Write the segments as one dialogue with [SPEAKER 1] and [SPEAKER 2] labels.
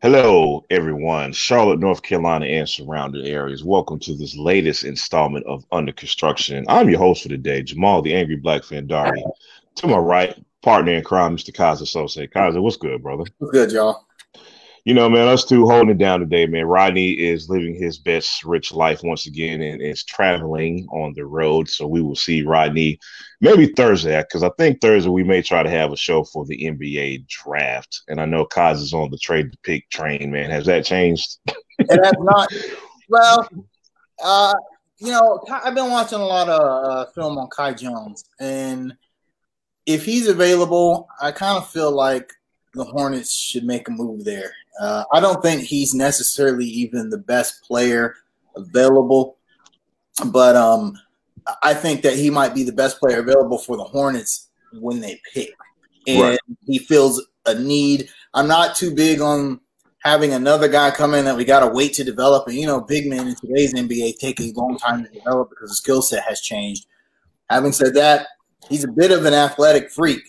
[SPEAKER 1] Hello, everyone. Charlotte, North Carolina, and surrounding areas. Welcome to this latest installment of Under Construction. I'm your host for today, Jamal, the Angry Black fan, Fandari. To my right, partner in crime, Mr. Kaiser Sose. Kaiser, what's good, brother?
[SPEAKER 2] What's good, y'all?
[SPEAKER 1] You know, man, us two holding it down today, man. Rodney is living his best rich life once again and is traveling on the road. So we will see Rodney maybe Thursday, because I think Thursday we may try to have a show for the NBA draft. And I know Kaz is on the trade to pick train, man. Has that changed?
[SPEAKER 2] it has not. Well, uh, you know, I've been watching a lot of uh, film on Kai Jones, and if he's available, I kind of feel like the Hornets should make a move there. Uh, I don't think he's necessarily even the best player available, but um, I think that he might be the best player available for the Hornets when they pick, and right. he feels a need. I'm not too big on having another guy come in that we got to wait to develop. And you know, big men in today's NBA take a long time to develop because the skill set has changed. Having said that, he's a bit of an athletic freak,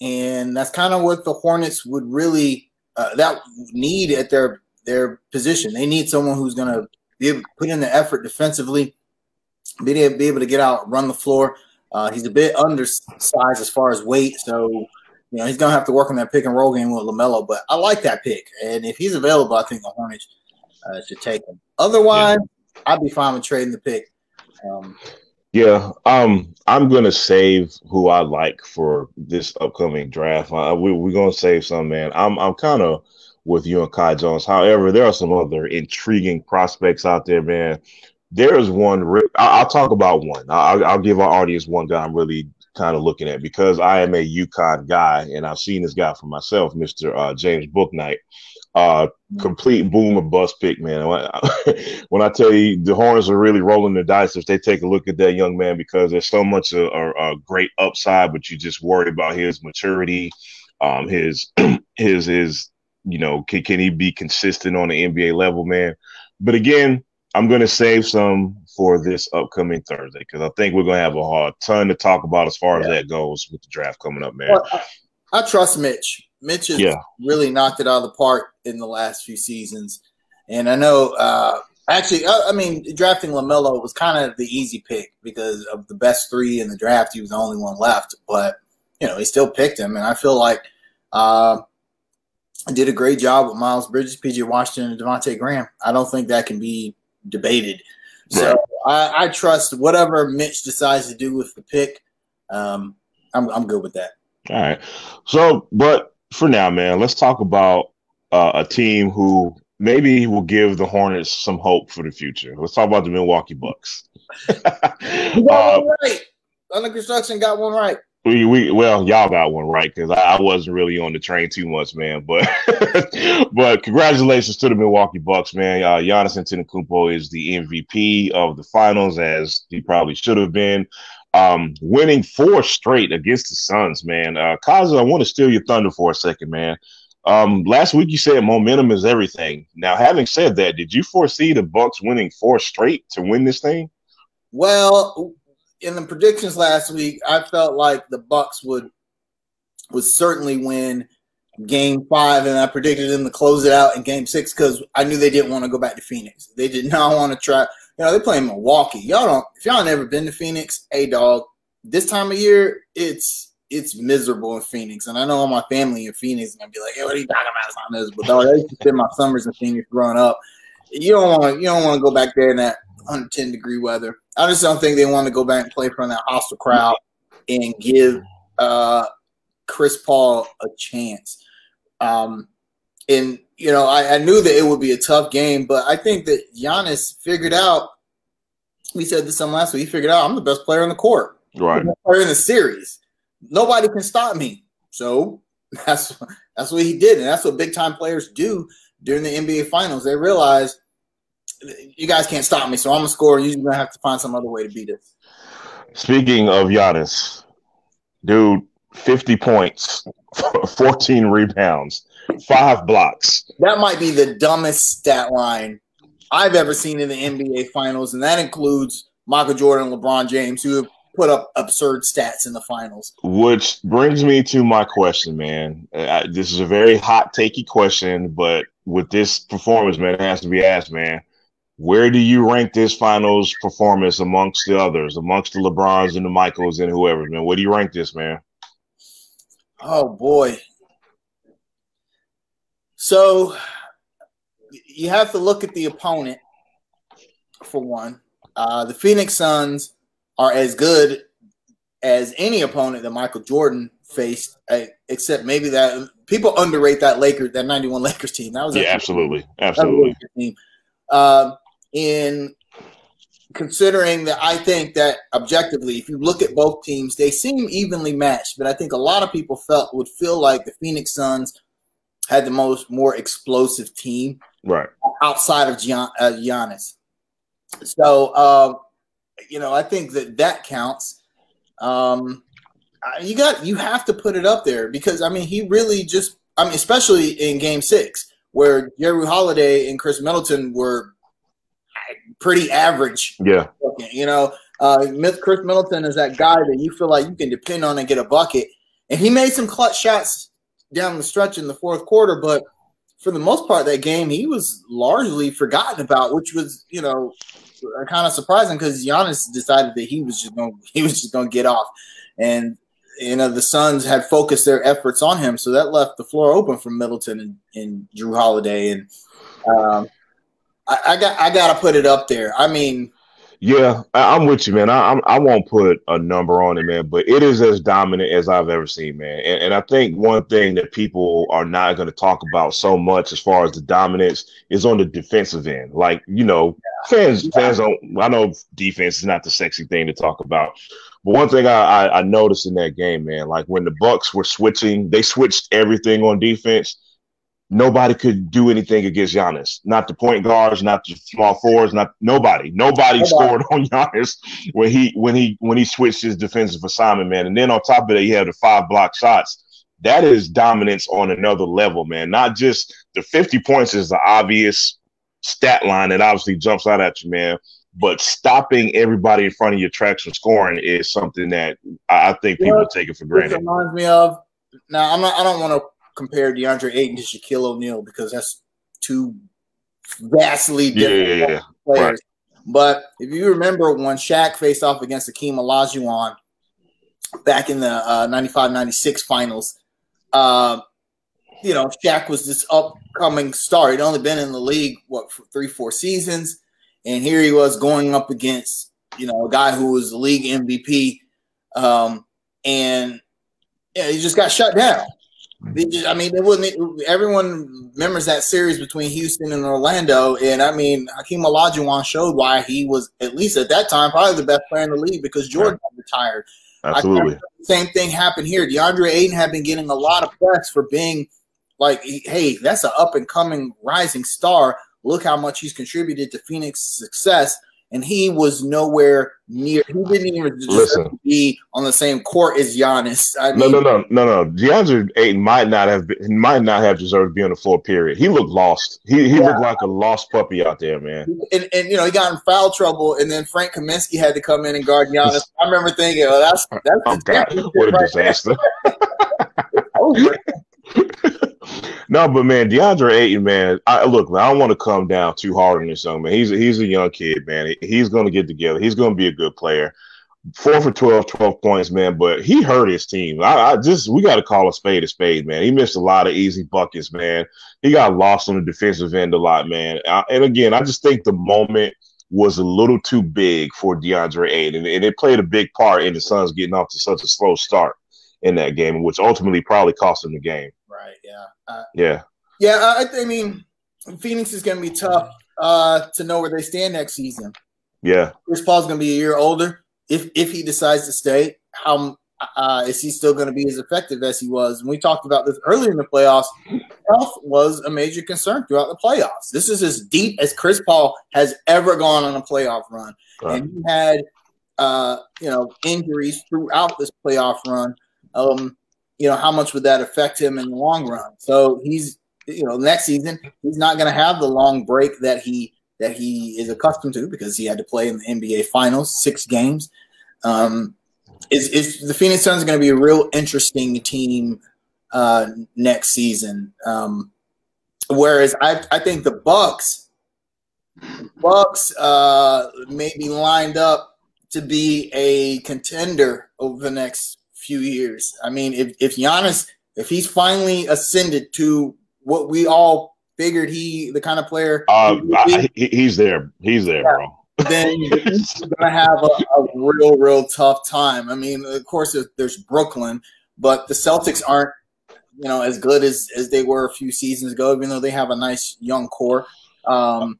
[SPEAKER 2] and that's kind of what the Hornets would really uh, that need at their their position. They need someone who's going to be able to put in the effort defensively, be able, be able to get out, run the floor. Uh, he's a bit undersized as far as weight, so you know he's going to have to work on that pick and roll game with Lamelo. But I like that pick, and if he's available, I think the Hornets uh, should take him. Otherwise, yeah. I'd be fine with trading the pick. Um,
[SPEAKER 1] yeah, um, I'm gonna save who I like for this upcoming draft. We, we're gonna save some, man. I'm I'm kind of with you and Kai Jones. However, there are some other intriguing prospects out there, man. There is one. I'll talk about one. I'll, I'll give our audience one guy I'm really kind of looking at because I am a UConn guy and I've seen this guy for myself, Mr. Uh, James Bouknight. Uh, complete boom or bust pick, man. When I, when I tell you the Hornets are really rolling the dice if they take a look at that young man because there's so much a, a, a great upside, but you just worried about his maturity, um, his his his you know can, can he be consistent on the NBA level, man? But again, I'm going to save some for this upcoming Thursday because I think we're going to have a hard ton to talk about as far yeah. as that goes with the draft coming up, man. Well,
[SPEAKER 2] I, I trust Mitch. Mitch has yeah. really knocked it out of the park in the last few seasons. And I know, uh, actually, I, I, mean, drafting LaMelo was kind of the easy pick because of the best three in the draft. He was the only one left, but, you know, he still picked him. And I feel like uh, I did a great job with Miles Bridges, PJ Washington, and Devonte' Graham. I don't think that can be debated. So. I, I, trust whatever Mitch decides to do with the pick. Um, I'm, I'm good with that.
[SPEAKER 1] All right. So, but for now, man, let's talk about uh, a team who maybe will give the Hornets some hope for the future. Let's talk about the Milwaukee Bucks.
[SPEAKER 2] you got uh, one right. Under construction got one right.
[SPEAKER 1] We, we well, y'all got one right because I, I, wasn't really on the train too much, man. But but congratulations to the Milwaukee Bucks, man. Uh, Giannis Antetokounmpo is the MVP of the finals, as he probably should have been um, winning four straight against the Suns, man. Uh, Kaza, I want to steal your thunder for a second, man. Um, last week you said momentum is everything. Now, having said that, did you foresee the Bucks winning four straight to win this thing?
[SPEAKER 2] Well, in the predictions last week, I felt like the Bucks would would certainly win game five, and I predicted them to close it out in game six because I knew they didn't want to go back to Phoenix. They did not want to try you know, they play in Milwaukee. Y'all don't if y'all never been to Phoenix, hey dog, this time of year, it's it's miserable in Phoenix. And I know all my family in Phoenix and I'd be like, hey, what are you talking about? It's not miserable. Dog, I used to spend my summers in Phoenix growing up. You don't want you don't want to go back there in that 110 degree weather. I just don't think they want to go back and play from that hostile crowd and give uh, Chris Paul a chance. Um, and you know, I, I, knew that it would be a tough game, but I think that Giannis figured out. We said this some last week. He figured out I'm the best player on the court,
[SPEAKER 1] right?
[SPEAKER 2] player in the series. Nobody can stop me. So that's that's what he did, and that's what big time players do during the NBA Finals. They realize you guys can't stop me, so I'm gonna score. You're gonna have to find some other way to beat us.
[SPEAKER 1] Speaking of Giannis, dude, 50 points, 14 rebounds five blocks.
[SPEAKER 2] That might be the dumbest stat line I've ever seen in the NBA Finals, and that includes Michael Jordan, LeBron James, who have put up absurd stats in the finals.
[SPEAKER 1] Which brings me to my question, man. Uh, this is a very hot takey question, but with this performance, man, it has to be asked, man. Where do you rank this finals performance amongst the others, amongst the LeBrons and the Michaels and whoever, man? Where do you rank this, man?
[SPEAKER 2] Oh boy. So you have to look at the opponent for one. Uh, the Phoenix Suns are as good as any opponent that Michael Jordan faced, uh, except maybe that people underrate that Lakers, that 91 Lakers team. That was
[SPEAKER 1] yeah, absolutely, absolutely.
[SPEAKER 2] Team. Uh, in considering that, I think that objectively, if you look at both teams, they seem evenly matched. But I think a lot of people felt would feel like the Phoenix Suns had the most more explosive team,
[SPEAKER 1] right,
[SPEAKER 2] outside of Gian, uh, Giannis. So, uh, you know, I think that that counts. Um, you got you have to put it up there because I mean he really just I mean especially in Game Six where Jrue Holiday and Khris Middleton were pretty average.
[SPEAKER 1] Yeah,
[SPEAKER 2] you know, uh, Khris Middleton is that guy that you feel like you can depend on and get a bucket, and he made some clutch shots down the stretch in the fourth quarter, but for the most part that game he was largely forgotten about, which was you know kind of surprising because Giannis decided that he was just going he was just going to get off, and you know the Suns had focused their efforts on him, so that left the floor open for Middleton and, and Jrue Holiday, and um, I, I, got I got to put it up there. I mean,
[SPEAKER 1] yeah, I, am with you, man. I I'm, I not put a number on it, man, but it is as dominant as I've ever seen, man. And, and I think one thing that people are not going to talk about so much as far as the dominance is on the defensive end. Like you know, fans fans don't. I know defense is not the sexy thing to talk about, but one thing I, I, I noticed in that game, man, like when the Bucks were switching, they switched everything on defense. Nobody could do anything against Giannis. Not the point guards, not the small fours, not nobody. Nobody, nobody. scored on Giannis when he when he when he switched his defensive assignment, man. And then on top of that, he had the five block shots. That is dominance on another level, man. Not just the 50 points is the obvious stat line that obviously jumps out at you, man but stopping everybody in front of your tracks from scoring is something that I think people you know, take it for granted.
[SPEAKER 2] reminds me of now. I'm not. I don't want to compare DeAndre Ayton to Shaquille O'Neal because that's two vastly different yeah, yeah, yeah. players. Right. But if you remember when Shaq faced off against Hakeem Olajuwon back in the uh, 95-96 finals, uh, you know, Shaq was this upcoming star. He'd only been in the league, what, for three, four seasons. And here he was going up against, you know, a guy who was the league MVP. Um, and yeah, he just got shut down. Just, I mean, it wasn't. Everyone remembers that series between Houston and Orlando, and I mean, Hakeem Olajuwon showed why he was at least at that time probably the best player in the league because Jordan yeah. retired.
[SPEAKER 1] Absolutely,
[SPEAKER 2] same thing happened here. DeAndre Ayton had been getting a lot of press for being like, hey, that's an up and coming rising star. Look how much he's contributed to Phoenix success. And he was nowhere near. He didn't even Listen. be on the same court as Giannis.
[SPEAKER 1] I mean, no, no, no, no, no. DeAndre Ayton might not have been, might not have deserved to be on the floor. Period. He looked lost. He he yeah. looked like a lost puppy out there, man.
[SPEAKER 2] And, and you know he got in foul trouble, and then Frank Kaminsky had to come in and guard Giannis. I remember thinking, "Oh, that's that's oh,
[SPEAKER 1] God, what a right disaster." no, but man, DeAndre Ayton, man, I look, man, I don't want to come down too hard on this young man. He's a, he's a young kid, man. He's going to get together. He's going to be a good player. Four for 12, 12 points, man. But he hurt his team. I, I just we got to call a spade a spade, man. He missed a lot of easy buckets, man. He got lost on the defensive end a lot, man. Uh, and again, I just think the moment was a little too big for DeAndre Ayton, and it played a big part in the Suns getting off to such a slow start in that game, which ultimately probably cost him the game.
[SPEAKER 2] Right. Yeah. Uh,
[SPEAKER 1] yeah.
[SPEAKER 2] Yeah. I, I, mean, Phoenix is going to be tough uh, to know where they stand next season.
[SPEAKER 1] Yeah.
[SPEAKER 2] Chris Paul's going to be a year older. If if he decides to stay, how uh, is he still going to be as effective as he was? And we talked about this earlier in the playoffs. Health was a major concern throughout the playoffs. This is as deep as Chris Paul has ever gone on a playoff run, right. and he had uh, you know injuries throughout this playoff run. Um, you know, how much would that affect him in the long run? So he's, you know, next season he's not going to have the long break that he that he is accustomed to because he had to play in the NBA Finals, six games. Um, is is the Phoenix Suns going to be a real interesting team uh, next season? Um, Whereas I, I think the Bucks, Bucks uh, may be lined up to be a contender over the next few years. I mean, if if Giannis, if he's finally ascended to what we all figured he, the kind of player,
[SPEAKER 1] uh, I, he's there. He's there, yeah. bro.
[SPEAKER 2] then you're gonna have a, a, real, real tough time. I mean, of course, there's Brooklyn, but the Celtics aren't you know as good as as they were a few seasons ago, even though they have a nice young core. Um,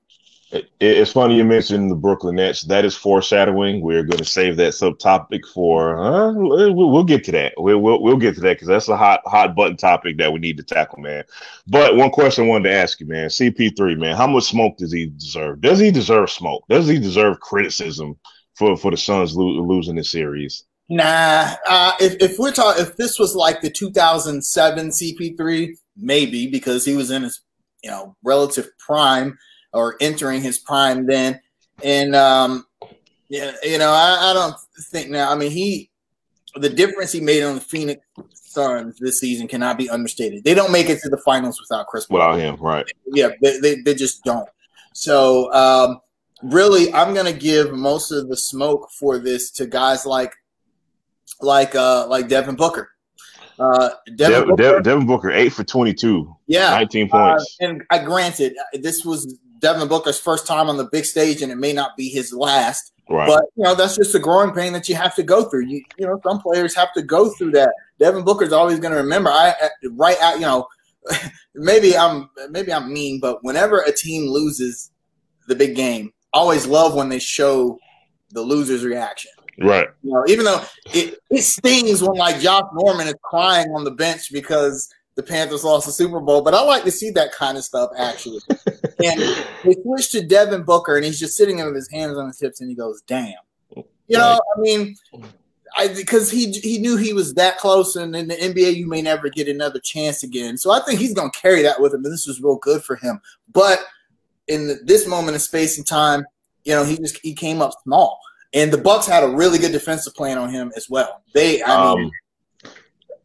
[SPEAKER 1] it, it's funny you mentioned the Brooklyn Nets. That is foreshadowing. We're going to save that subtopic for. We'll, we'll, get to that. We'll, we'll, we'll get to that because that's a hot hot button topic that we need to tackle, man. But one question I wanted to ask you, man. CP3, man, how much smoke does he deserve? Does he deserve smoke? Does he deserve criticism for for the Suns lo- losing the series?
[SPEAKER 2] Nah, uh, if if we're talking, if this was like the 2007 CP3, maybe because he was in his you know relative prime or entering his prime then, and um, yeah, you know I, I don't think now. I mean he, the difference he made on the Phoenix Suns this season cannot be understated. They don't make it to the finals without Chris.
[SPEAKER 1] Without him, right?
[SPEAKER 2] Yeah, they, they, they just don't. So um, really, I'm going to give most of the smoke for this to guys like like uh like Devin Booker.
[SPEAKER 1] Uh, Devin, Booker, Devin Booker, eight for twenty-two.
[SPEAKER 2] Yeah,
[SPEAKER 1] nineteen points.
[SPEAKER 2] Uh, and I granted, this was Devin Booker's first time on the big stage, and it may not be his last. Right. But you know that's just a growing pain that you have to go through. You you know some players have to go through that. Devin Booker's always going to remember. I uh, right out you know maybe I'm maybe I'm mean, but whenever a team loses the big game, I always love when they show the loser's reaction.
[SPEAKER 1] Right.
[SPEAKER 2] You know, even though it, it stings when like Josh Norman is crying on the bench because the Panthers lost the Super Bowl, but I like to see that kind of stuff actually. and they switch to Devin Booker, and he's just sitting there with his hands on his hips, and he goes, "Damn." You know, I mean, I because he he knew he was that close, and in the NBA, you may never get another chance again. So I think he's going to carry that with him, and this was real good for him. But in this moment of space and time, you know, he just he came up small. And the Bucks had a really good defensive plan on him as well. They, I mean, um,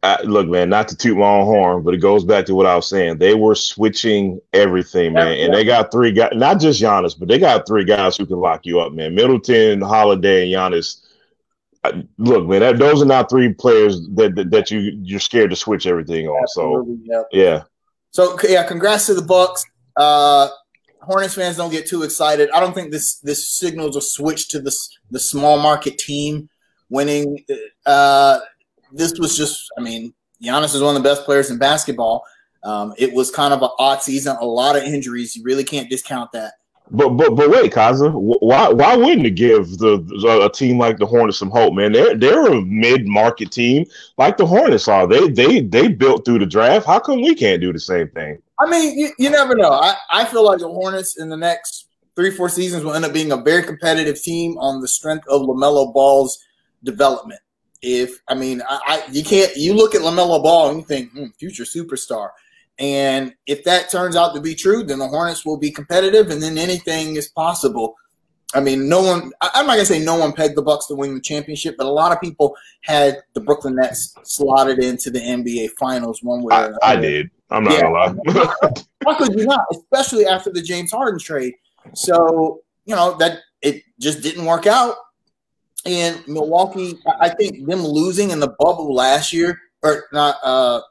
[SPEAKER 1] I, look, man, not to toot my own horn, but it goes back to what I was saying. They were switching everything, man, yeah, and they got three guys, not just Giannis, but they got three guys who can lock you up, man. Middleton, Holiday, and Giannis. Look, man, that, those are not three players that, that, that you you're scared to switch everything on. Absolutely, so, yep. yeah.
[SPEAKER 2] So yeah, congrats to the Bucks. Uh, Hornets fans don't get too excited. I don't think this this signals a switch to this the small market team winning. Uh, this was just, I mean, Giannis is one of the best players in basketball. Um, it was kind of an odd season, a lot of injuries. You really can't discount that.
[SPEAKER 1] But but but wait, Kaza, why why wouldn't it give the a team like the Hornets some hope, man? They're they're a mid market team like the Hornets are. They they they built through the draft. How come we can't do the same thing?
[SPEAKER 2] I mean, you, you never know. I, I feel like the Hornets in the next three, four seasons will end up being a very competitive team on the strength of LaMelo Ball's development. If I mean, I, I you can't you look at LaMelo Ball and you think hmm, future superstar, and if that turns out to be true, then the Hornets will be competitive, and then anything is possible. I mean, no one. I'm not gonna say no one pegged the Bucks to win the championship, but a lot of people had the Brooklyn Nets slotted into the NBA Finals one way.
[SPEAKER 1] I, I did. I'm not yeah. gonna lie.
[SPEAKER 2] How could you not? Especially after the James Harden trade. So you know that it just didn't work out. And Milwaukee, I think them losing in the bubble last year, or not, uh,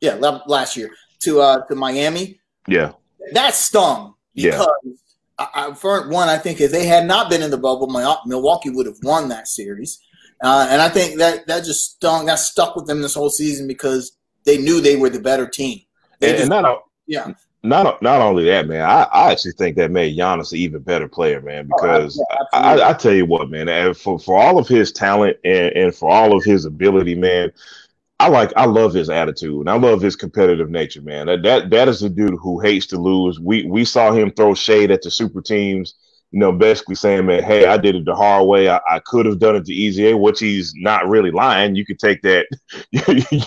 [SPEAKER 2] yeah, last year to uh to Miami.
[SPEAKER 1] Yeah,
[SPEAKER 2] that stung because yeah. I, I, for one, I think if they had not been in the bubble, Milwaukee would have won that series. Uh, and I think that that just stung, that stuck with them this whole season because they knew they were the better team.
[SPEAKER 1] They and, just, and not, yeah, not not only that, man. I, I actually think that made Giannis an even better player, man. Oh, because oh, I, I, tell you what, man, eh, for for all of his talent and, and for all of his ability, man, I like I love his attitude and I love his competitive nature, man. That that that is a dude who hates to lose. We we saw him throw shade at the super teams you know, basically saying, man, hey, I did it the hard way. I, I could have done it the easy way, which he's not really lying. You can take that,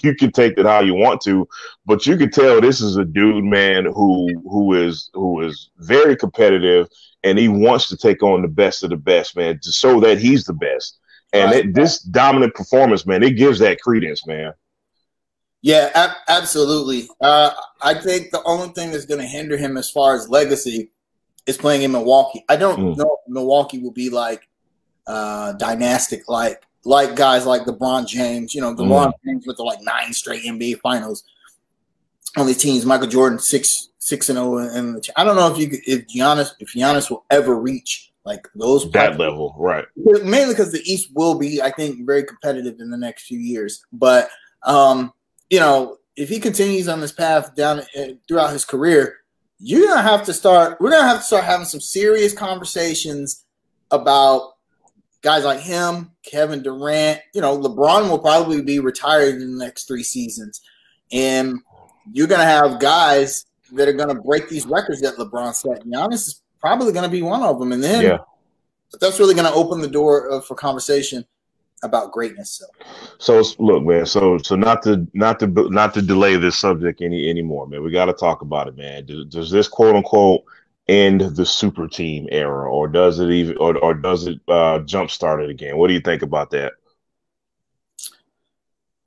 [SPEAKER 1] you can take that how you want to, but you can tell this is a dude, man, who who is who is very competitive and he wants to take on the best of the best, man, to show that he's the best. And right. it, this dominant performance, man, it gives that credence, man.
[SPEAKER 2] Yeah, ab- absolutely. Uh, I think the only thing that's going to hinder him as far as legacy is playing in Milwaukee. I don't mm. know if Milwaukee will be like uh, dynastic, like like guys like LeBron James. You know, LeBron mm. James with the like nine straight NBA Finals on the teams. Michael Jordan six six and zero, and I don't know if you could, if Giannis if Giannis will ever reach like those
[SPEAKER 1] that level, right?
[SPEAKER 2] Mainly because the East will be, I think, very competitive in the next few years. But um, you know, if he continues on this path down uh, throughout his career, you're gonna have to start. We're gonna have to start having some serious conversations about guys like him, Kevin Durant. You know, LeBron will probably be retired in the next three seasons, and you're gonna have guys that are gonna break these records that LeBron set. Giannis is probably gonna be one of them, and then yeah. that's really gonna open the door uh, for conversation about greatness.
[SPEAKER 1] So. so look, man. So so not to not to not to delay this subject any anymore, man. We got to talk about it, man. Does, does, this quote unquote end the super team era, or does it even, or or does it uh, jumpstart it again? What do you think about that?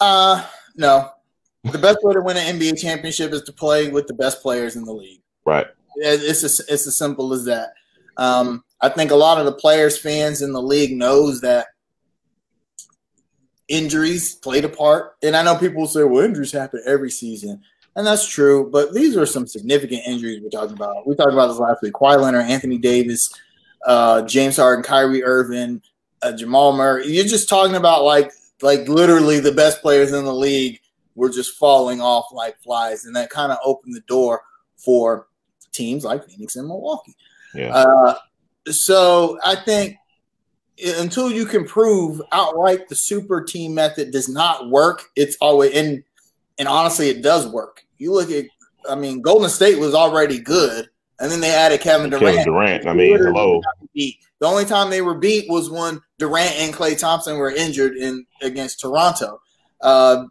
[SPEAKER 2] Uh no. The best way to win an NBA championship is to play with the best players in the league.
[SPEAKER 1] Right.
[SPEAKER 2] It's as, it's as simple as that. Um, I think a lot of the players, fans in the league knows that injuries played a part. And I know people say, well, injuries happen every season. And that's true, but these are some significant injuries we're talking about. We talked about this last week. Kawhi Leonard, Anthony Davis, uh, James Harden, Kyrie Irving, uh, Jamal Murray. You're just talking about like like literally the best players in the league were just falling off like flies, and that kind of opened the door for teams like Phoenix and Milwaukee. Yeah. Uh, so I think until you can prove outright the super team method does not work, it's always and and honestly, it does work. You look at, I mean, Golden State was already good, and then they added Kevin Durant.
[SPEAKER 1] Kevin Durant. I mean, hello.
[SPEAKER 2] The only time they were beat was when Durant and Klay Thompson were injured in against Toronto. Uh,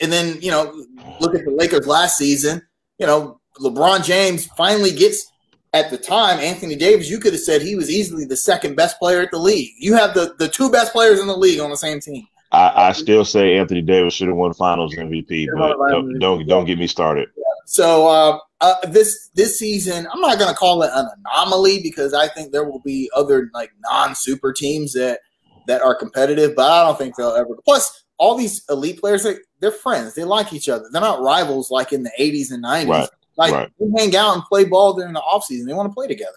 [SPEAKER 2] and then you know, look at the Lakers last season. You know, LeBron James finally gets at the time, Anthony Davis, you could have said he was easily the second best player at the league. You have the, the two best players in the league on the same team.
[SPEAKER 1] I, I still say Anthony Davis should have won Finals MVP, but don't, don't, don't get me started.
[SPEAKER 2] So uh, uh, this this season, I'm not going to call it an anomaly because I think there will be other like non super teams that that are competitive, but I don't think they'll ever. Plus, all these elite players, they, they're friends. They like each other. They're not rivals like in the 80s and 90s. Right. Like right. they hang out and play ball during the offseason. They want to play together.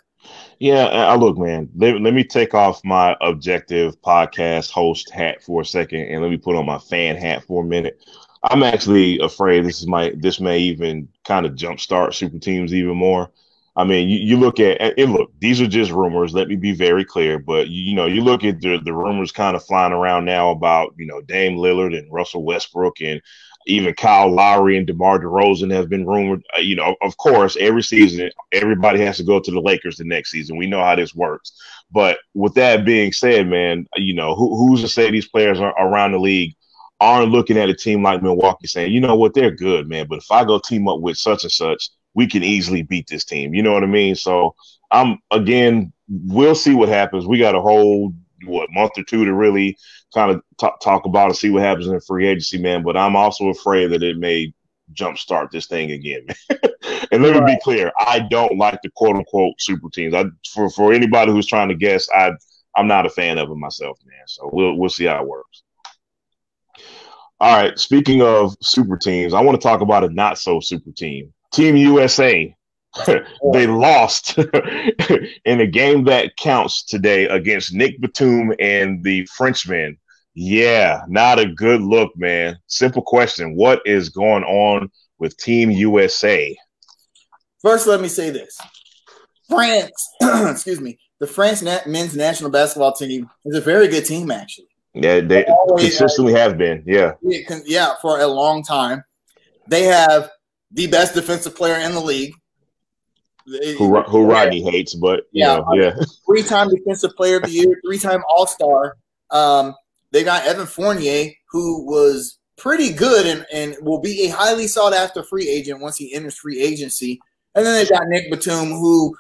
[SPEAKER 1] Yeah, I look, man. Let, let me take off my objective podcast host hat for a second, and let me put on my fan hat for a minute. I'm actually afraid this is my this may even kind of jumpstart super teams even more. I mean, you, you look at and look, these are just rumors. Let me be very clear, but you, you know, you look at the the rumors kind of flying around now about you know Dame Lillard and Russell Westbrook and even Kyle Lowry and DeMar DeRozan have been rumored. Uh, you know, of course, every season, everybody has to go to the Lakers the next season. We know how this works. But with that being said, man, you know, who, who's to say these players are around the league aren't looking at a team like Milwaukee saying, you know what, they're good, man. But if I go team up with such and such, we can easily beat this team. You know what I mean? So I'm again, we'll see what happens. We got a whole what month or two to really kind of t- talk about and see what happens in free agency, man. But I'm also afraid that it may jumpstart this thing again. and let me be clear, I don't like the quote unquote super teams. I for for anybody who's trying to guess, I I'm not a fan of it myself, man. So we'll we'll see how it works. All right. Speaking of super teams, I want to talk about a not so super team, Team USA. they lost in a game that counts today against Nic Batum and the Frenchman. Yeah, not a good look, man. Simple question What is going on with Team USA?
[SPEAKER 2] First, let me say this France, excuse me, the France men's national basketball team is a very good team, actually.
[SPEAKER 1] Yeah, they, they consistently have been. Yeah.
[SPEAKER 2] Yeah, for a long time. They have the best defensive player in the league
[SPEAKER 1] who, who Rodney hates, but yeah, know, yeah.
[SPEAKER 2] three-time defensive player of the year, three-time All-Star. Um, they got Evan Fournier, who was pretty good and, and will be a highly sought-after free agent once he enters free agency. And then they got Nic Batum, who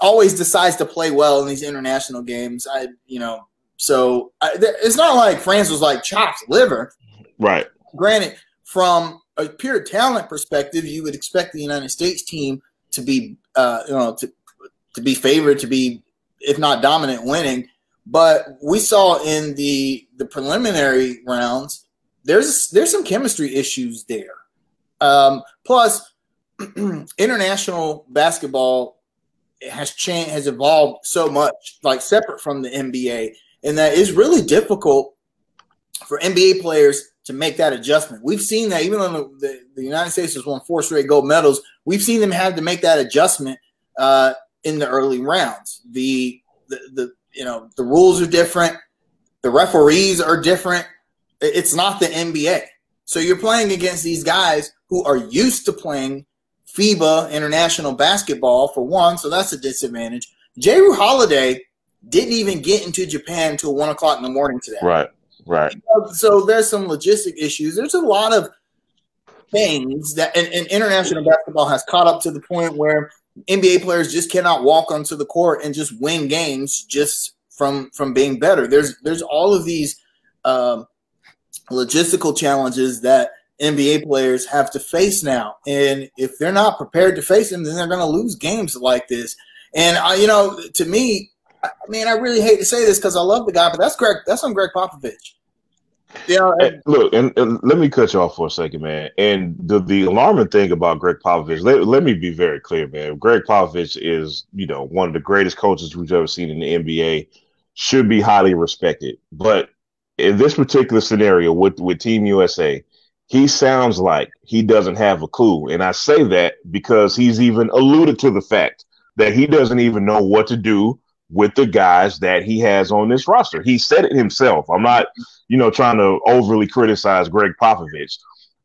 [SPEAKER 2] always decides to play well in these international games. I, you know, so I, it's not like France was like chopped liver,
[SPEAKER 1] right?
[SPEAKER 2] Granted, from a pure talent perspective, you would expect the United States team to be, uh, you know, to to be favored, to be if not dominant, winning. But we saw in the the preliminary rounds, there's there's some chemistry issues there. Um, plus, international basketball has changed, has evolved so much, like separate from the NBA, and that is really difficult for NBA players to make that adjustment. We've seen that even though the, the, United States has won four straight gold medals, we've seen them have to make that adjustment uh, in the early rounds. The, the the you know the rules are different, the referees are different. It's not the NBA. So you're playing against these guys who are used to playing FIBA international basketball for one, so that's a disadvantage. Jrue Holiday didn't even get into Japan until one o'clock in the morning today.
[SPEAKER 1] Right. Right.
[SPEAKER 2] So there's some logistic issues. There's a lot of things that and, and, international basketball has caught up to the point where NBA players just cannot walk onto the court and just win games just from from being better. There's there's all of these um, logistical challenges that NBA players have to face now, and if they're not prepared to face them, then they're going to lose games like this. And I, you know, to me, I mean, I really hate to say this because I love the guy, but that's Gregg. That's on Gregg Popovich.
[SPEAKER 1] Yeah. And look, and, and, let me cut you off for a second, man. And the the alarming thing about Gregg Popovich, let, let me be very clear, man. Gregg Popovich is, you know, one of the greatest coaches we've ever seen in the NBA. Should be highly respected, but in this particular scenario with with Team USA, he sounds like he doesn't have a clue. And I say that because he's even alluded to the fact that he doesn't even know what to do with the guys that he has on this roster. He said it himself. I'm not, you know, trying to overly criticize Gregg Popovich,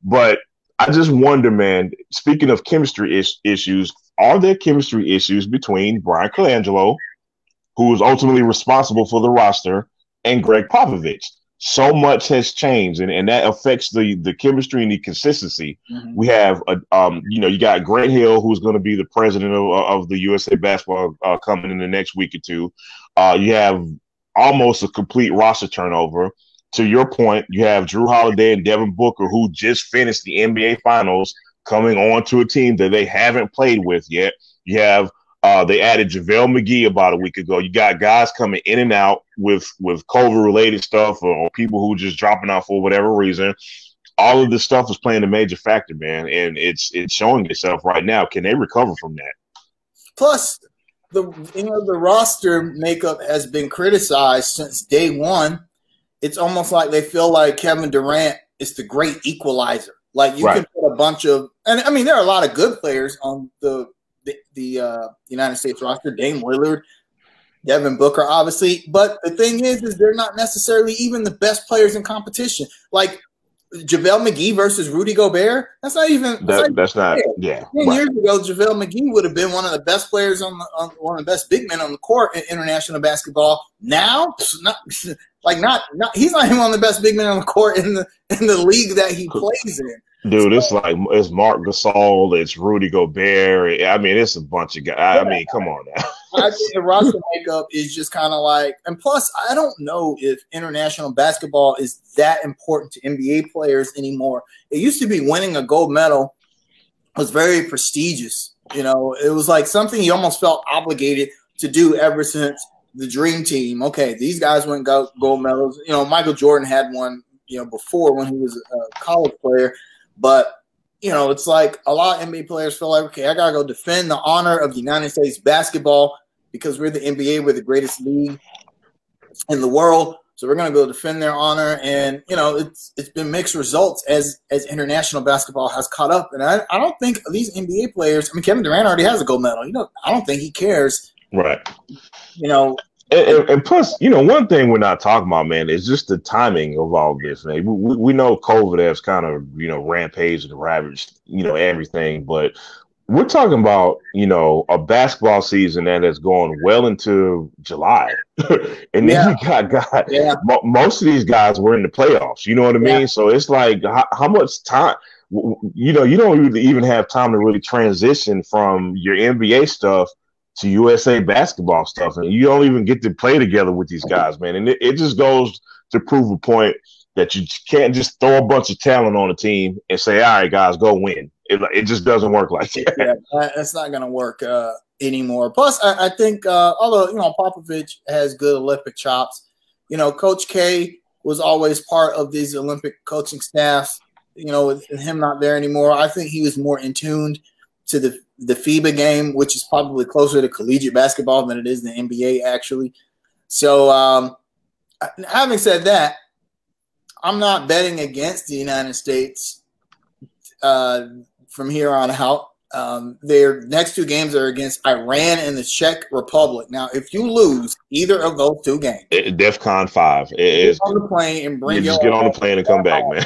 [SPEAKER 1] but I just wonder, man. Speaking of chemistry is- issues, are there chemistry issues between Bryan Colangelo, who is ultimately responsible for the roster, and Gregg Popovich? So much has changed and, and that affects the the chemistry and the consistency. Mm-hmm. we have a, um you know you got grant hill who's going to be the president of, of the usa basketball uh, coming in the next week or two. Uh you have almost a complete roster turnover. To your point you have Jrue holiday and devin booker who just finished the nba finals coming on to a team that they haven't played with yet. You have uh, they added JaVale McGee about a week ago. You got guys coming in and out with with COVID related stuff or, or, people who just dropping out for whatever reason. All of this stuff is playing a major factor, man, and it's it's showing itself right now. Can they recover from that?
[SPEAKER 2] Plus, the you know the roster makeup has been criticized since day one. It's almost like they feel like Kevin Durant is the great equalizer. Like you right. can put a bunch of, and I mean there are a lot of good players on the the, the uh, United States roster, Dame Lillard, Devin Booker, obviously. But the thing is, is they're not necessarily even the best players in competition. Like JaVale McGee versus Rudy Gobert. That's not even.
[SPEAKER 1] That, that's, not, that's not yeah.
[SPEAKER 2] Ten right. years ago, JaVale McGee would have been one of the best players on, the, on one of the best big men on the court in international basketball. Now, not like not not he's not even one of the best big men on the court in the in the league that he plays in.
[SPEAKER 1] Dude, it's like it's Marc Gasol, it's Rudy Gobert. I mean, it's a bunch of guys. I mean, come on now.
[SPEAKER 2] I think the roster makeup is just kind of like, and plus, I don't know if international basketball is that important to NBA players anymore. It used to be winning a gold medal was very prestigious. You know, it was like something you almost felt obligated to do ever since the Dream Team. Okay, these guys went gold medals. You know, Michael Jordan had one. You know, before when he was a college player but you know, it's like a lot of NBA players feel like, okay, I gotta go defend the honor of the United States basketball because we're the NBA, we're the greatest league in the world. So we're gonna go defend their honor, and you know, it's it's been mixed results as as international basketball has caught up. And I, I don't think these NBA players. I mean, Kevin Durant already has a gold medal. You know, I don't think he cares.
[SPEAKER 1] Right.
[SPEAKER 2] You know,
[SPEAKER 1] and, and, and, plus, you know, one thing we're not talking about, man, is just the timing of all this. Man, we, we know COVID has kind of, you know, rampaged and ravaged, you know, everything. But we're talking about, you know, a basketball season that has gone well into July, and then yeah. you got guys. Yeah. most of these guys were in the playoffs. You know what I mean? Yeah. So it's like, how, how much time? You know, you don't even have time to really transition from your NBA stuff to USA basketball stuff, and you don't even get to play together with these guys, man. And it, it just goes to prove a point that you can't just throw a bunch of talent on a team and say, "All right, guys, go win." It, it just doesn't work like that.
[SPEAKER 2] Yeah, that's not going to work uh, anymore. Plus, I, I think uh, although you know Popovich has good Olympic chops, you know Coach K was always part of these Olympic coaching staffs. You know, with him not there anymore, I think he was more in tuned to the the FIBA game, which is probably closer to collegiate basketball than it is the NBA, actually. So, um, having said that, I'm not betting against the United States uh, from here on out. Um, their next two games are against Iran and the Czech Republic. Now, if you lose either of those two games,
[SPEAKER 1] DefCon five it is
[SPEAKER 2] on the plane and bring
[SPEAKER 1] you just get on the plane and come back, man.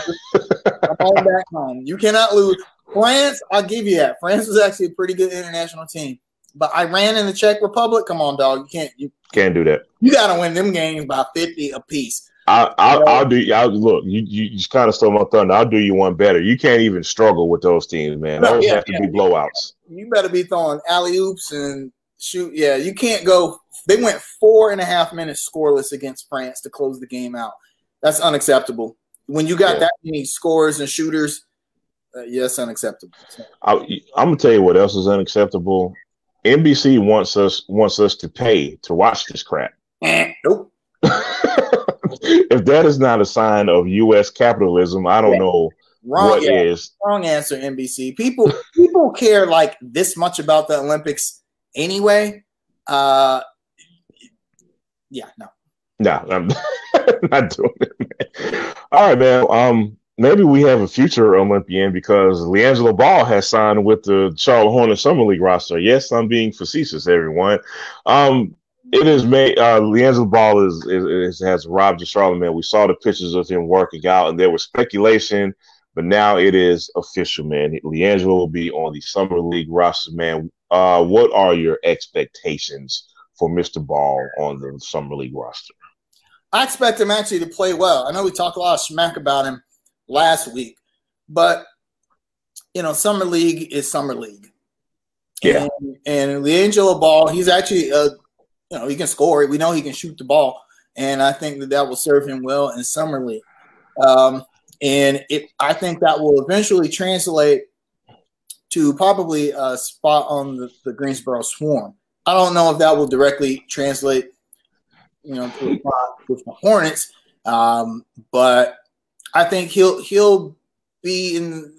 [SPEAKER 2] come back home. You cannot lose. France, I'll give you that. France was actually a pretty good international team. But Iran and the Czech Republic, come on, dog. You can't you
[SPEAKER 1] can't do that.
[SPEAKER 2] You gotta win them games by 50 apiece.
[SPEAKER 1] I, I'll, I'll do. I'll look. You, you just kind of stole my thunder. I'll do you one better. You can't even struggle with those teams, man. Those yeah, have to yeah. be blowouts.
[SPEAKER 2] You better be throwing alley oops and shoot. Yeah, you can't go. They went four and a half minutes scoreless against France to close the game out. That's unacceptable. When you got yeah. that many scores and shooters, yes, unacceptable.
[SPEAKER 1] I, I'm gonna tell you what else is unacceptable. NBC wants us wants us to pay to watch this crap.
[SPEAKER 2] Eh, nope.
[SPEAKER 1] if that is not a sign of U.S. capitalism, I don't know Wrong, what yeah. is.
[SPEAKER 2] Wrong answer, NBC. People people care like this much about the Olympics anyway. Uh, yeah, no.
[SPEAKER 1] No, I'm not doing it. Man. All right, man. Um, maybe we have a future Olympian because LiAngelo Ball has signed with the Charlotte Hornets Summer League roster. Yes, I'm being facetious, everyone. Um, it is made. Uh, LiAngelo Ball is, is, is, has arrived to Charlotte. Man, we saw the pictures of him working out, and there was speculation, but now it is official. Man, LiAngelo will be on the Summer League roster. Man, uh, what are your expectations for Mr. Ball on the Summer League roster?
[SPEAKER 2] I expect him actually to play well. I know we talk a lot of smack about him last week, but you know, Summer League is Summer League.
[SPEAKER 1] Yeah.
[SPEAKER 2] And, and LiAngelo Ball, he's actually a you know, he can score it. We know he can shoot the ball, and I think that that will serve him well in summer league. Um, and it, I think that will eventually translate to probably a spot on the, the Greensboro Swarm. I don't know if that will directly translate, you know, to a spot with the Hornets, um, but I think he'll he'll be in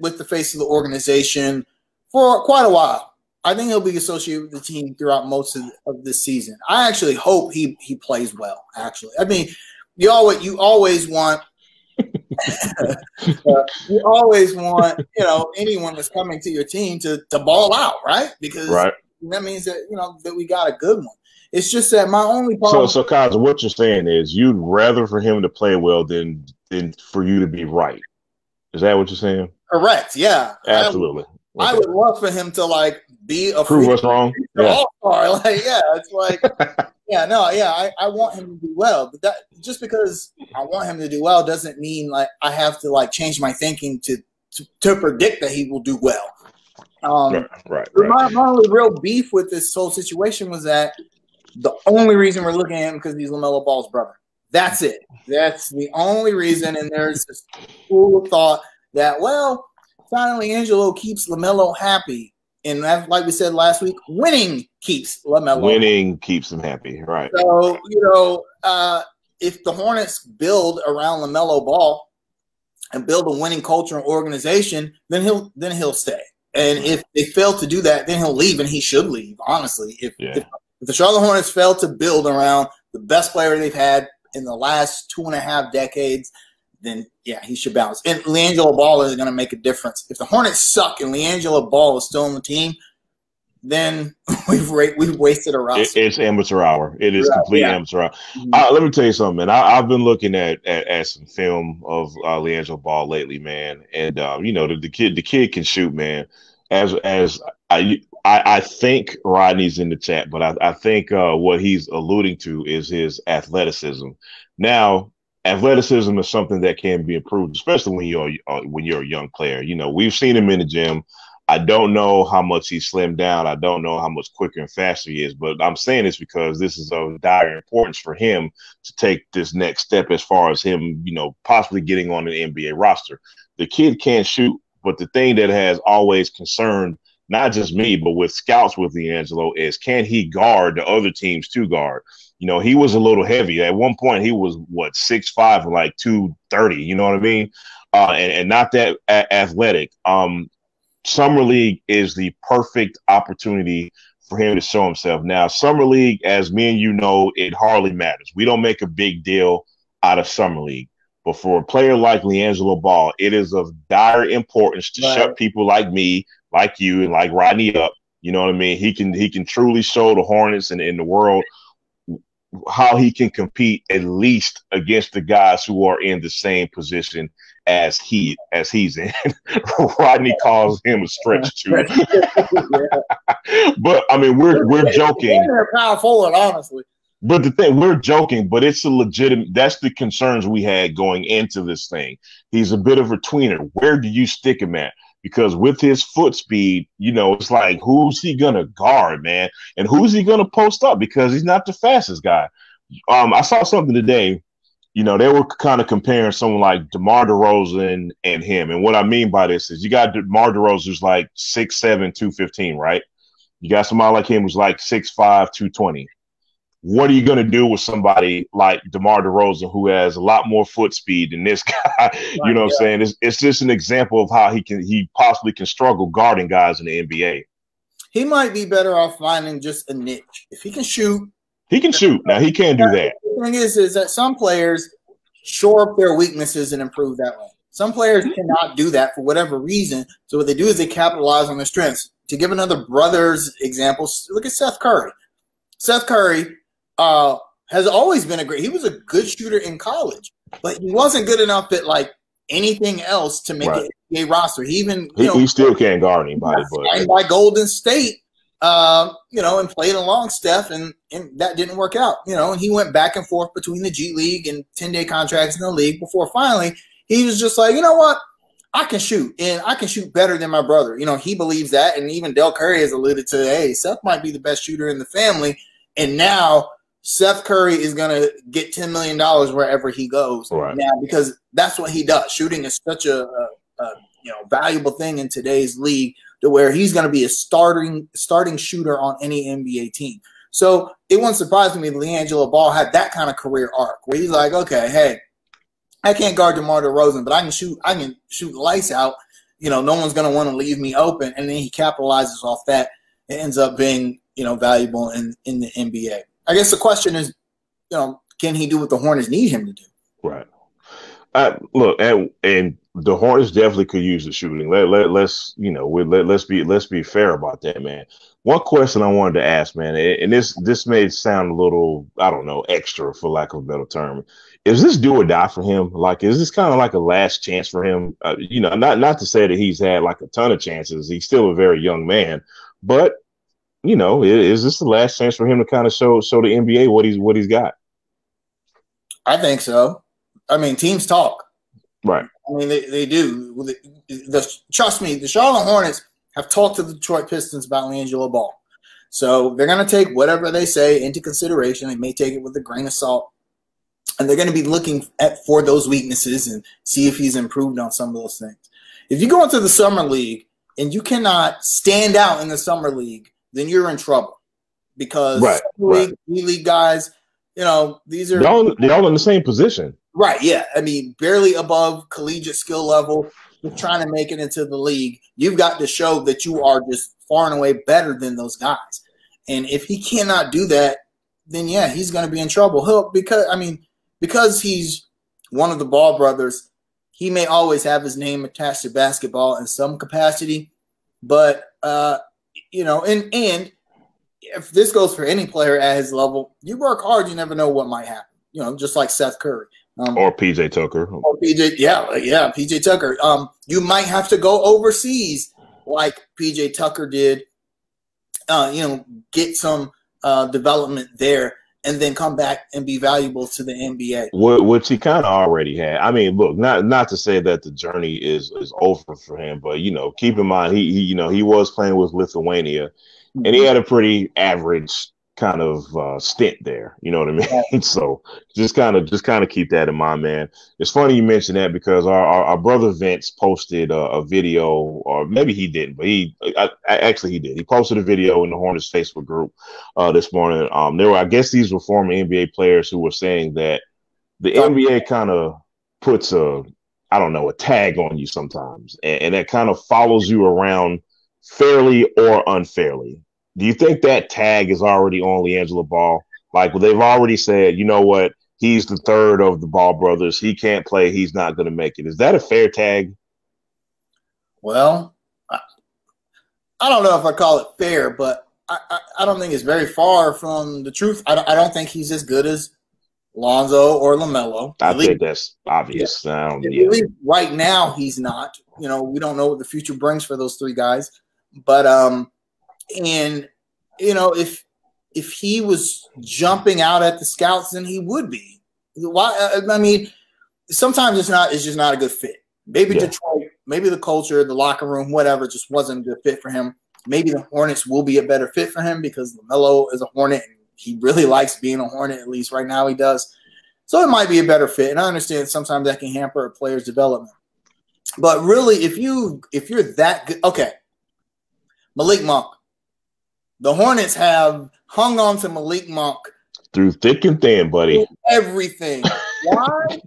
[SPEAKER 2] with the face of the organization for quite a while. I think he'll be associated with the team throughout most of, of this season. I actually hope he he plays well. Actually, I mean, you always you always want uh, you always want you know anyone that's coming to your team to to ball out, right? Because
[SPEAKER 1] right.
[SPEAKER 2] that means that you know that we got a good one. It's just that my only problem.
[SPEAKER 1] So, so, Kaz, what you're saying is you'd rather for him to play well than than for you to be right. Is that what you're saying?
[SPEAKER 2] Correct. Yeah.
[SPEAKER 1] Absolutely.
[SPEAKER 2] I, okay. I would love for him to like be a
[SPEAKER 1] prove us wrong.
[SPEAKER 2] Yeah. Like, yeah, it's like, yeah, no, yeah, I, I want him to do well, but that just because I want him to do well doesn't mean like I have to like change my thinking to to, to predict that he will do well. Um,
[SPEAKER 1] right, right,
[SPEAKER 2] right. My, my only real beef with this whole situation was that the only reason we're looking at him because he's Lamelo Ball's brother. That's it. That's the only reason. And there's this school of thought that well, finally Angelo keeps Lamelo happy and like we said last week, winning keeps LaMelo.
[SPEAKER 1] Winning keeps him happy, right?
[SPEAKER 2] So you know, uh, if the Hornets build around LaMelo Ball and build a winning culture and organization, then he'll then he'll stay. And if they fail to do that, then he'll leave, and he should leave. Honestly, if, yeah. if, if the Charlotte Hornets fail to build around the best player they've had in the last two and a half decades, then yeah, he should bounce. And LiAngelo Ball is going to make a difference. If the Hornets suck and LiAngelo Ball is still on the team, then we've we've wasted a roster.
[SPEAKER 1] it's amateur hour. It is yeah, complete yeah. amateur hour. Mm-hmm. Uh, let me tell you something, man. I, have been looking at, at, at some film of uh, LiAngelo Ball lately, man, and um, you know the, the kid the kid can shoot, man. As as I I, I think Rodney's in the chat, but I, I think uh, what he's alluding to is his athleticism. Now, athleticism is something that can be improved, especially when you're uh, when you're a young player. You know, we've seen him in the gym. I don't know how much he slimmed down. I don't know how much quicker and faster he is, but I'm saying this because this is of dire importance for him to take this next step as far as him, you know, possibly getting on an NBA roster. The kid can't shoot, but the thing that has always concerned not just me, but with scouts with LiAngelo is can he guard the other teams to guard? You know, he was a little heavy. At one point, he was what six five, like two thirty. You know what I mean? Uh, and, and not that a- athletic. Um, summer league is the perfect opportunity for him to show himself. Now, summer league, as me and you know, it hardly matters. We don't make a big deal out of summer league. But for a player like LiAngelo Ball, it is of dire importance to right. shut people like me, like you, and like Rodney up. You know what I mean? He can he can truly show the Hornets and in the world how he can compete at least against the guys who are in the same position as he as he's in. Rodney calls him a stretch too. but I mean, we're we're joking.
[SPEAKER 2] Power forward, honestly.
[SPEAKER 1] But the thing we're joking, but it's a legitimate. That's the concerns we had going into this thing. He's a bit of a tweener. Where do you stick him at? Because with his foot speed, you know, it's like who's he gonna guard, man, and who's he gonna post up? Because he's not the fastest guy. Um, I saw something today you know, they were kind of comparing someone like DeMar DeRozan and him. And what I mean by this is you got DeMar DeRozan who's like 6'7", 215, right? You got somebody like him who's like 6'5", 220. What are you going to do with somebody like DeMar DeRozan who has a lot more foot speed than this guy? you know what yeah. I'm saying? It's, it's just an example of how he can he possibly can struggle guarding guys in the NBA.
[SPEAKER 2] He might be better off finding just a niche. If he can shoot,
[SPEAKER 1] he can shoot. Now he can't do that.
[SPEAKER 2] The thing is, is that some players shore up their weaknesses and improve that way. Some players mm-hmm. cannot do that for whatever reason. So what they do is they capitalize on their strengths. To give another brother's example, look at Seth Curry. Seth Curry uh, has always been a great. He was a good shooter in college, but he wasn't good enough at like anything else to make right. a roster. He even
[SPEAKER 1] he, know, he, still can't guard anybody.
[SPEAKER 2] But by Golden State uh, you know, and played along Steph, and, and that didn't work out. You know, and he went back and forth between the G League and 10 day contracts in the league before finally he was just like, you know what? I can shoot, and I can shoot better than my brother. You know, he believes that, and even Del Curry has alluded to, hey, Seth might be the best shooter in the family, and now Seth Curry is going to get ten million dollars wherever he goes right. now because that's what he does. Shooting is such a, a, a you know valuable thing in today's league to where he's going to be a starting starting shooter on any NBA team. So it wouldn't surprise me that LiAngelo Ball had that kind of career arc where he's like, okay, hey, I can't guard DeMar DeRozan, but I can shoot. I can shoot lights out. You know, no one's going to want to leave me open, and then he capitalizes off that. It ends up being you know valuable in in the NBA. I guess the question is, you know, can he do what the Hornets need him to do?
[SPEAKER 1] Right. Uh, look, and and the Hornets definitely could use the shooting. Let, let let's you know we, let, let's be let's be fair about that, man. One question I wanted to ask, man, and this this may sound a little I don't know extra for lack of a better term. Is this do or die for him? Like, is this kind of like a last chance for him? Uh, you know, not not to say that he's had like a ton of chances. He's still a very young man, but you know, is, is this the last chance for him to kind of show show the NBA what he's what he's got?
[SPEAKER 2] I think so. I mean, teams talk.
[SPEAKER 1] Right.
[SPEAKER 2] I mean, they, they do. The, the, trust me, the Charlotte Hornets have talked to the Detroit Pistons about LiAngelo Ball. So they're going to take whatever they say into consideration. They may take it with a grain of salt. And they're going to be looking at for those weaknesses and see if he's improved on some of those things. If you go into the summer league and you cannot stand out in the summer league, then you're in trouble because right, league, right. league guys, you know, these are
[SPEAKER 1] they're all, they're all in the same position.
[SPEAKER 2] Right. Yeah. I mean, barely above collegiate skill level, just trying to make it into the league. You've got to show that you are just far and away better than those guys. And if he cannot do that, then yeah, he's going to be in trouble. He'll because I mean, because he's one of the Ball brothers, he may always have his name attached to basketball in some capacity. But uh, you know, and and if this goes for any player at his level, you work hard, you never know what might happen. You know, just like Seth Curry.
[SPEAKER 1] Um, or PJ Tucker.
[SPEAKER 2] Or PJ, yeah, yeah, PJ Tucker. Um, you might have to go overseas like PJ Tucker did. Uh, you know, get some uh, development there and then come back and be valuable to the NBA.
[SPEAKER 1] Which he kind of already had. I mean, look, not not to say that the journey is is over for him, but you know, keep in mind he, he you know he was playing with Lithuania, and he mm-hmm. had a pretty average kind of uh, stint there. You know what I mean? So just kind of just kind of keep that in mind, man. It's funny you mentioned that because our our, our brother Vince posted a, a, video, or maybe he didn't, but he I, I, actually he did. He posted a video in the Hornets Facebook group uh, this morning. Um, there were I guess these were former NBA players who were saying that the NBA kind of puts a I don't know a tag on you sometimes, and, and that kind of follows you around fairly or unfairly do you think that tag is already on LiAngelo Ball? Like well, they've already said, you know what? He's the third of the Ball brothers. He can't play. He's not going to make it. Is that a fair tag?
[SPEAKER 2] Well, I, I don't know if I call it fair, but I, I, I, don't think it's very far from the truth. I don't, I don't think he's as good as Lonzo or LaMelo.
[SPEAKER 1] I think least, that's obvious. Yeah. Um,
[SPEAKER 2] yeah. Right now, he's not. You know, we don't know what the future brings for those three guys, but um, and you know, if if he was jumping out at the scouts, then he would be. Why? Uh, I mean, sometimes it's not. It's just not a good fit. Maybe yeah. Detroit, maybe the culture, the locker room, whatever, just wasn't a good fit for him. Maybe the Hornets will be a better fit for him because LaMelo is a Hornet and he really likes being a Hornet. At least right now, he does. So it might be a better fit. And I understand sometimes that can hamper a player's development. But really, if you if you're that good, okay, Malik Monk, the Hornets have hung on to Malik Monk
[SPEAKER 1] through thick and thin, buddy.
[SPEAKER 2] Everything. Why?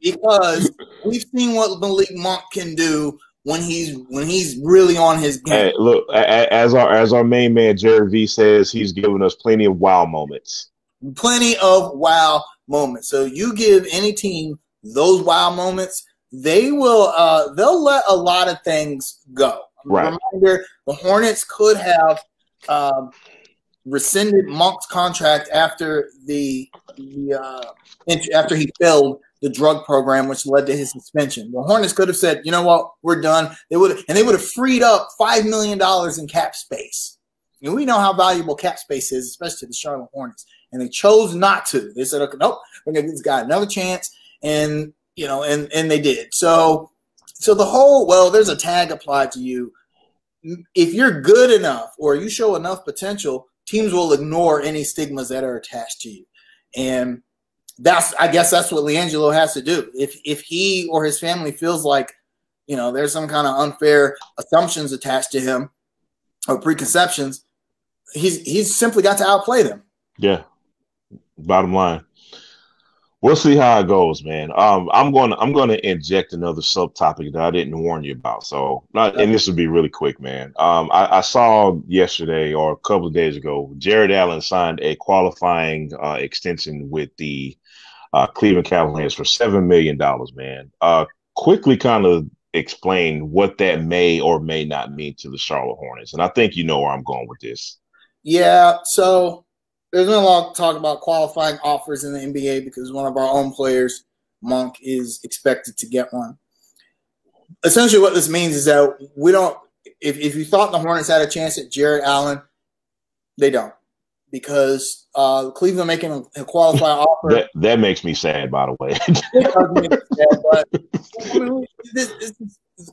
[SPEAKER 2] because we've seen what Malik Monk can do when he's when he's really on his game.
[SPEAKER 1] Hey, look, as our as our main man Jerry V says, he's given us plenty of wow moments.
[SPEAKER 2] Plenty of wow moments. So you give any team those wow moments, they will uh they'll let a lot of things go.
[SPEAKER 1] Right.
[SPEAKER 2] Reminder: the Hornets could have um, rescinded Monk's contract after the, the uh, after he failed the drug program, which led to his suspension. The Hornets could have said, "You know what? We're done." They would, and they would have freed up five million dollars in cap space. And we know how valuable cap space is, especially the Charlotte Hornets. And they chose not to. They said, "Okay, nope, we're gonna give this guy another chance." And you know, and and they did. So, so the whole well, there's a tag applied to you if you're good enough or you show enough potential, teams will ignore any stigmas that are attached to you. And that's I guess that's what LiAngelo has to do. If if he or his family feels like, you know, there's some kind of unfair assumptions attached to him or preconceptions, he's he's simply got to outplay them.
[SPEAKER 1] Yeah. Bottom line we'll see how it goes, man. Um, I'm going to I'm going to inject another subtopic that I didn't warn you about. So, not, and this will be really quick, man. Um, I, I, saw yesterday or a couple of days ago, Jarrett Allen signed a qualifying uh, extension with the uh, Cleveland Cavaliers for seven million dollars, man. Uh, quickly, kind of explain what that may or may not mean to the Charlotte Hornets, and I think you know where I'm going with this.
[SPEAKER 2] Yeah. So there's been a lot of talk about qualifying offers in the NBA because one of our own players, Monk, is expected to get one. Essentially, what this means is that we don't. If, if you thought the Hornets had a chance at Jarrett Allen, they don't because uh, Cleveland making a, a qualifying offer.
[SPEAKER 1] That, that makes me sad, by the way.
[SPEAKER 2] sad, but this, this,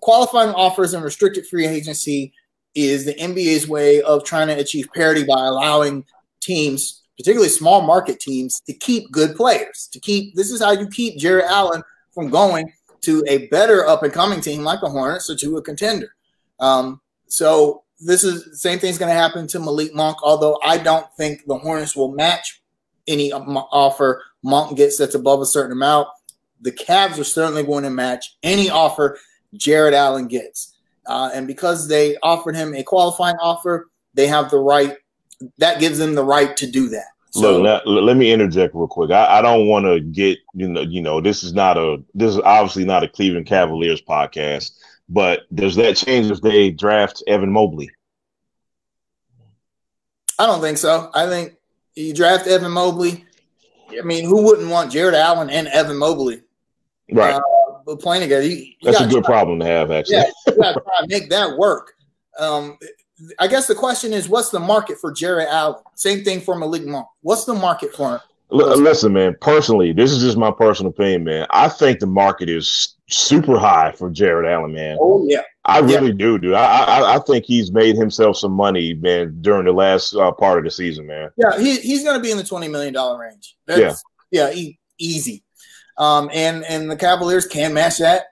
[SPEAKER 2] qualifying offers and restricted free agency is the NBA's way of trying to achieve parity by allowing teams, particularly small market teams, to keep good players. To keep this is how you keep Jarrett Allen from going to a better up and coming team like the Hornets or to a contender. Um, so this is the same thing's going to happen to Malik Monk. Although I don't think the Hornets will match any offer Monk gets that's above a certain amount. The Cavs are certainly going to match any offer Jarrett Allen gets. Uh, and because they offered him a qualifying offer, they have the right that gives them the right to do that.
[SPEAKER 1] So, Look, let me interject real quick. I, I don't want to get you know you know this is not a this is obviously not a Cleveland Cavaliers podcast, but does that change if they draft Evan Mobley?
[SPEAKER 2] I don't think so. I think you draft Evan Mobley. I mean, who wouldn't want Jarrett Allen and Evan Mobley?
[SPEAKER 1] Right.
[SPEAKER 2] Uh, playing together. You,
[SPEAKER 1] you That's a good problem to have, actually. Yeah,
[SPEAKER 2] you got to try to make that work. Um, I guess the question is, what's the market for Jarrett Allen? Same thing for Malik Monk. What's the market for him?
[SPEAKER 1] L- listen, man. Personally, this is just my personal opinion, man. I think the market is super high for Jarrett Allen, man.
[SPEAKER 2] Oh yeah,
[SPEAKER 1] I really
[SPEAKER 2] yeah.
[SPEAKER 1] do, dude. I, I I think he's made himself some money, man, during the last uh, part of the season, man.
[SPEAKER 2] Yeah, he, he's going to be in the twenty million dollar range. That's, yeah, yeah, e- easy. Um, and and the Cavaliers can match that,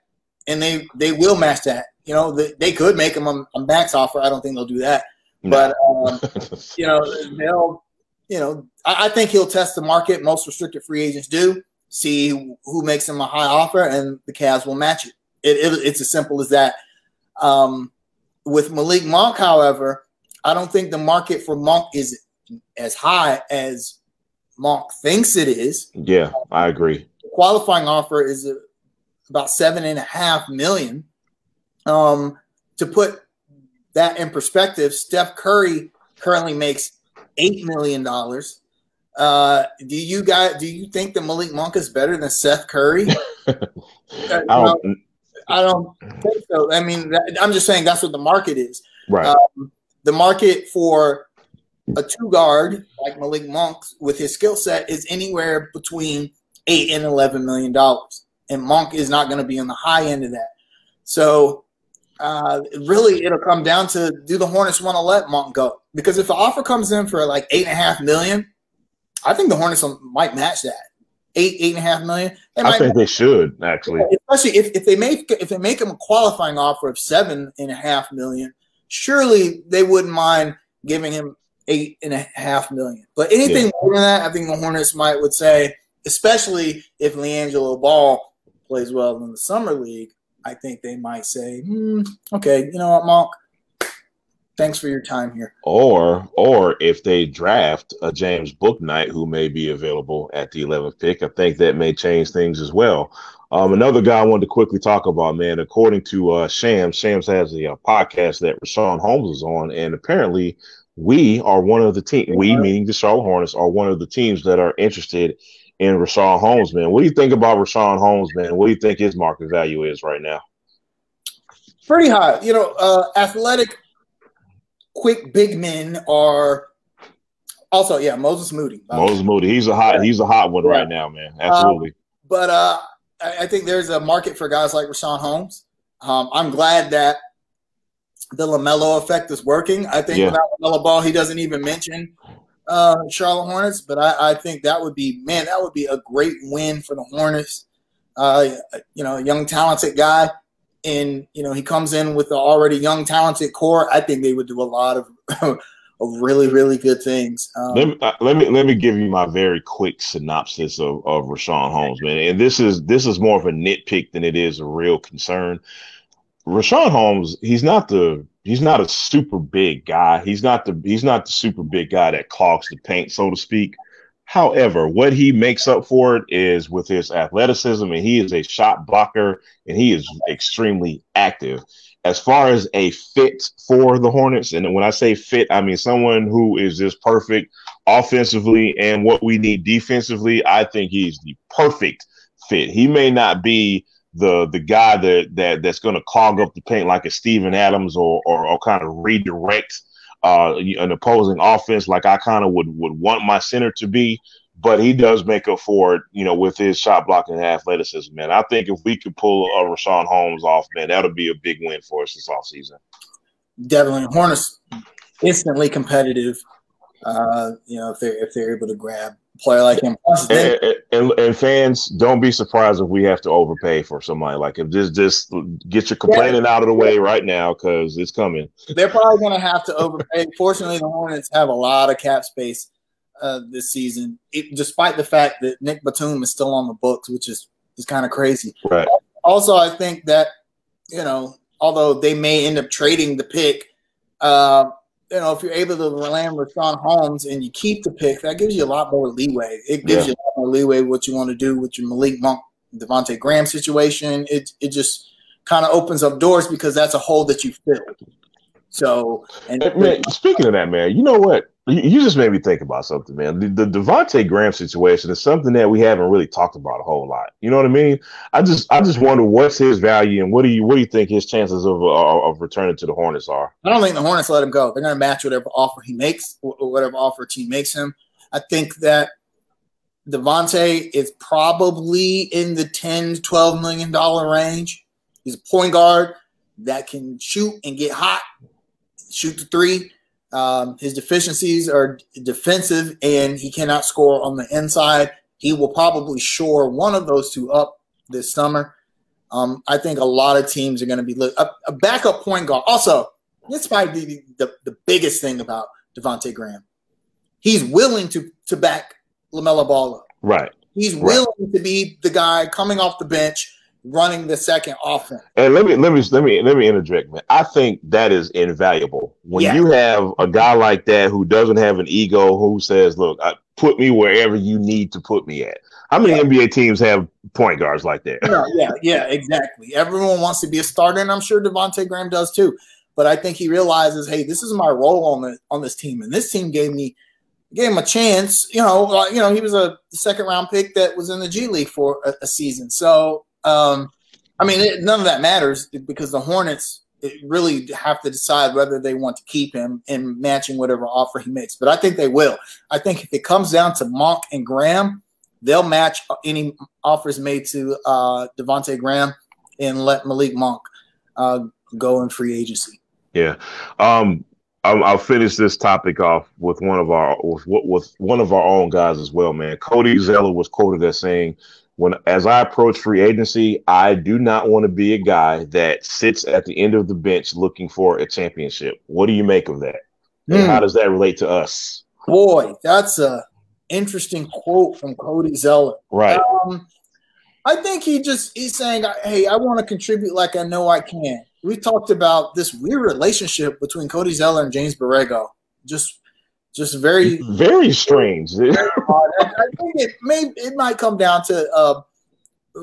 [SPEAKER 2] and they they will match that. You know, they, they could make him a, a max offer. I don't think they'll do that, no. but um, you know they'll. You know, I, I think he'll test the market. Most restricted free agents do see who makes him a high offer, and the Cavs will match it. it, it it's as simple as that. Um, with Malik Monk, however, I don't think the market for Monk is as high as Monk thinks it is.
[SPEAKER 1] Yeah, I agree.
[SPEAKER 2] The qualifying offer is about seven and a half million. Um, to put that in perspective, Steph Curry currently makes eight million dollars. Uh, do you guys do you think that Malik Monk is better than Seth Curry?
[SPEAKER 1] I don't,
[SPEAKER 2] I don't think so. I mean, that, I'm just saying that's what the market is.
[SPEAKER 1] Right.
[SPEAKER 2] Um, the market for a two guard like Malik Monk with his skill set is anywhere between eight and eleven million dollars, and Monk is not going to be on the high end of that. So, uh, really, it'll come down to do the Hornets want to let Monk go? Because if the offer comes in for like eight and a half million, I think the Hornets might match that eight, eight and a half million.
[SPEAKER 1] I think they should actually,
[SPEAKER 2] especially if, if they make if they make them a qualifying offer of seven and a half million. Surely they wouldn't mind giving him eight and a half million. But anything yeah. more than that, I think the Hornets might would say, especially if LiAngelo Ball plays well in the summer league. I think they might say, hmm, okay, you know what, Monk, thanks for your time here.
[SPEAKER 1] Or or if they draft a James Bouknight who may be available at the 11th pick, I think that may change things as well. Um, another guy I wanted to quickly talk about, man. According to uh, Shams, Shams has a, uh, podcast that Richaun Holmes is on, and apparently we are one of the team. We, meaning the Charlotte Hornets, are one of the teams that are interested in Richaun Holmes, man. What do you think about Richaun Holmes, man? What do you think his market value is right now?
[SPEAKER 2] Pretty high. You know, uh, athletic quick big men are also yeah Moses Moody.
[SPEAKER 1] Moses Moody, he's a hot he's a hot one right now, man. Absolutely.
[SPEAKER 2] Um, but uh, I, I, think there's a market for guys like Richaun Holmes. Um, I'm glad that the LaMelo effect is working. I think yeah. without LaMelo Ball, he doesn't even mention uh, Charlotte Hornets. But I, I, think that would be man, that would be a great win for the Hornets. Uh, you know, a young talented guy and you know he comes in with the already young talented core i think they would do a lot of of really really good things
[SPEAKER 1] um, let, me, uh, let me let me give you my very quick synopsis of, of Richaun Holmes man and this is this is more of a nitpick than it is a real concern Richaun Holmes he's not the he's not a super big guy he's not the he's not the super big guy that clogs the paint so to speak However, what he makes up for it is with his athleticism, and he is a shot blocker, and he is extremely active. As far as a fit for the Hornets, and when I say fit, I mean someone who is just perfect offensively and what we need defensively. I think he's the perfect fit. He may not be the the guy that that that's going to clog up the paint like a Steven Adams or, or or kind of redirect uh, an opposing offense like I kind of would would want my center to be. But he does make up for it, you know, with his shot blocking and athleticism, man. I think if we could pull a Richaun Holmes off, man, that would be a big win for us this offseason.
[SPEAKER 2] Definitely. Hornets instantly competitive. Uh, you know, if they're if they're able to grab player like him.
[SPEAKER 1] And, and, and, fans, don't be surprised if we have to overpay for somebody like if Just just get your complaining yeah. out of the way right now because it's coming.
[SPEAKER 2] They're probably going to have to overpay. Fortunately, the Hornets have a lot of cap space uh, this season, it, despite the fact that Nic Batum is still on the books, which is is kind of crazy.
[SPEAKER 1] Right.
[SPEAKER 2] Also, I think that you know, although they may end up trading the pick. Uh, you know, if you're able to land Richaun Holmes and you keep the pick, that gives you a lot more leeway. It gives yeah. you a lot more leeway what you want to do with your Malik Monk, Devonte' Graham situation. It it just kind of opens up doors because that's a hole that you filled. So, and
[SPEAKER 1] man, speaking of that, man, you know what? You just made me think about something, man. The, the Devonte' Graham situation is something that we haven't really talked about a whole lot. You know what I mean? I just, I just wonder what's his value and what do you, what do you think his chances of uh, of returning to the Hornets are?
[SPEAKER 2] I don't think the Hornets let him go. They're going to match whatever offer he makes, whatever offer team makes him. I think that Devonte' is probably in the 10 to 12 million dollar range. He's a point guard that can shoot and get hot, shoot the three. Um, his deficiencies are defensive, and he cannot score on the inside. He will probably shore one of those two up this summer. Um, I think a lot of teams are going to be look, a, a, backup point guard. Also, this might be the, the biggest thing about Devonte' Graham. He's willing to to back LaMelo Ball up.
[SPEAKER 1] Right.
[SPEAKER 2] He's willing right. to be the guy coming off the bench running the second offense.
[SPEAKER 1] And let me let me let me let me interject, man. I think that is invaluable when yeah. you have a guy like that who doesn't have an ego, who says, "Look, I, put me wherever you need to put me at." How many yeah. NBA teams have point guards like that?
[SPEAKER 2] Yeah, yeah, yeah, exactly. Everyone wants to be a starter, and I'm sure Devonte' Graham does too. But I think he realizes, hey, this is my role on the on this team, and this team gave me gave him a chance. You know, uh, you know, he was a second round pick that was in the G League for a, a season. So um, I mean, it, none of that matters because the Hornets really have to decide whether they want to keep him and matching whatever offer he makes. But I think they will. I think if it comes down to Monk and Graham, they'll match any offers made to uh, Devonte' Graham and let Malik Monk uh, go in free agency.
[SPEAKER 1] Yeah. Um, I'll, finish this topic off with one of our with, with one of our own guys as well, man. Cody Zeller was quoted as saying when as I approach free agency, I do not want to be a guy that sits at the end of the bench looking for a championship. What do you make of that? And how hmm. does that relate to us?
[SPEAKER 2] Boy, that's a interesting quote from Cody Zeller.
[SPEAKER 1] Right.
[SPEAKER 2] Um, I think he just he's saying, "Hey, I want to contribute like I know I can." We talked about this weird relationship between Cody Zeller and James Borrego. Just just very
[SPEAKER 1] very strange. I,
[SPEAKER 2] I, think it may it might come down to uh,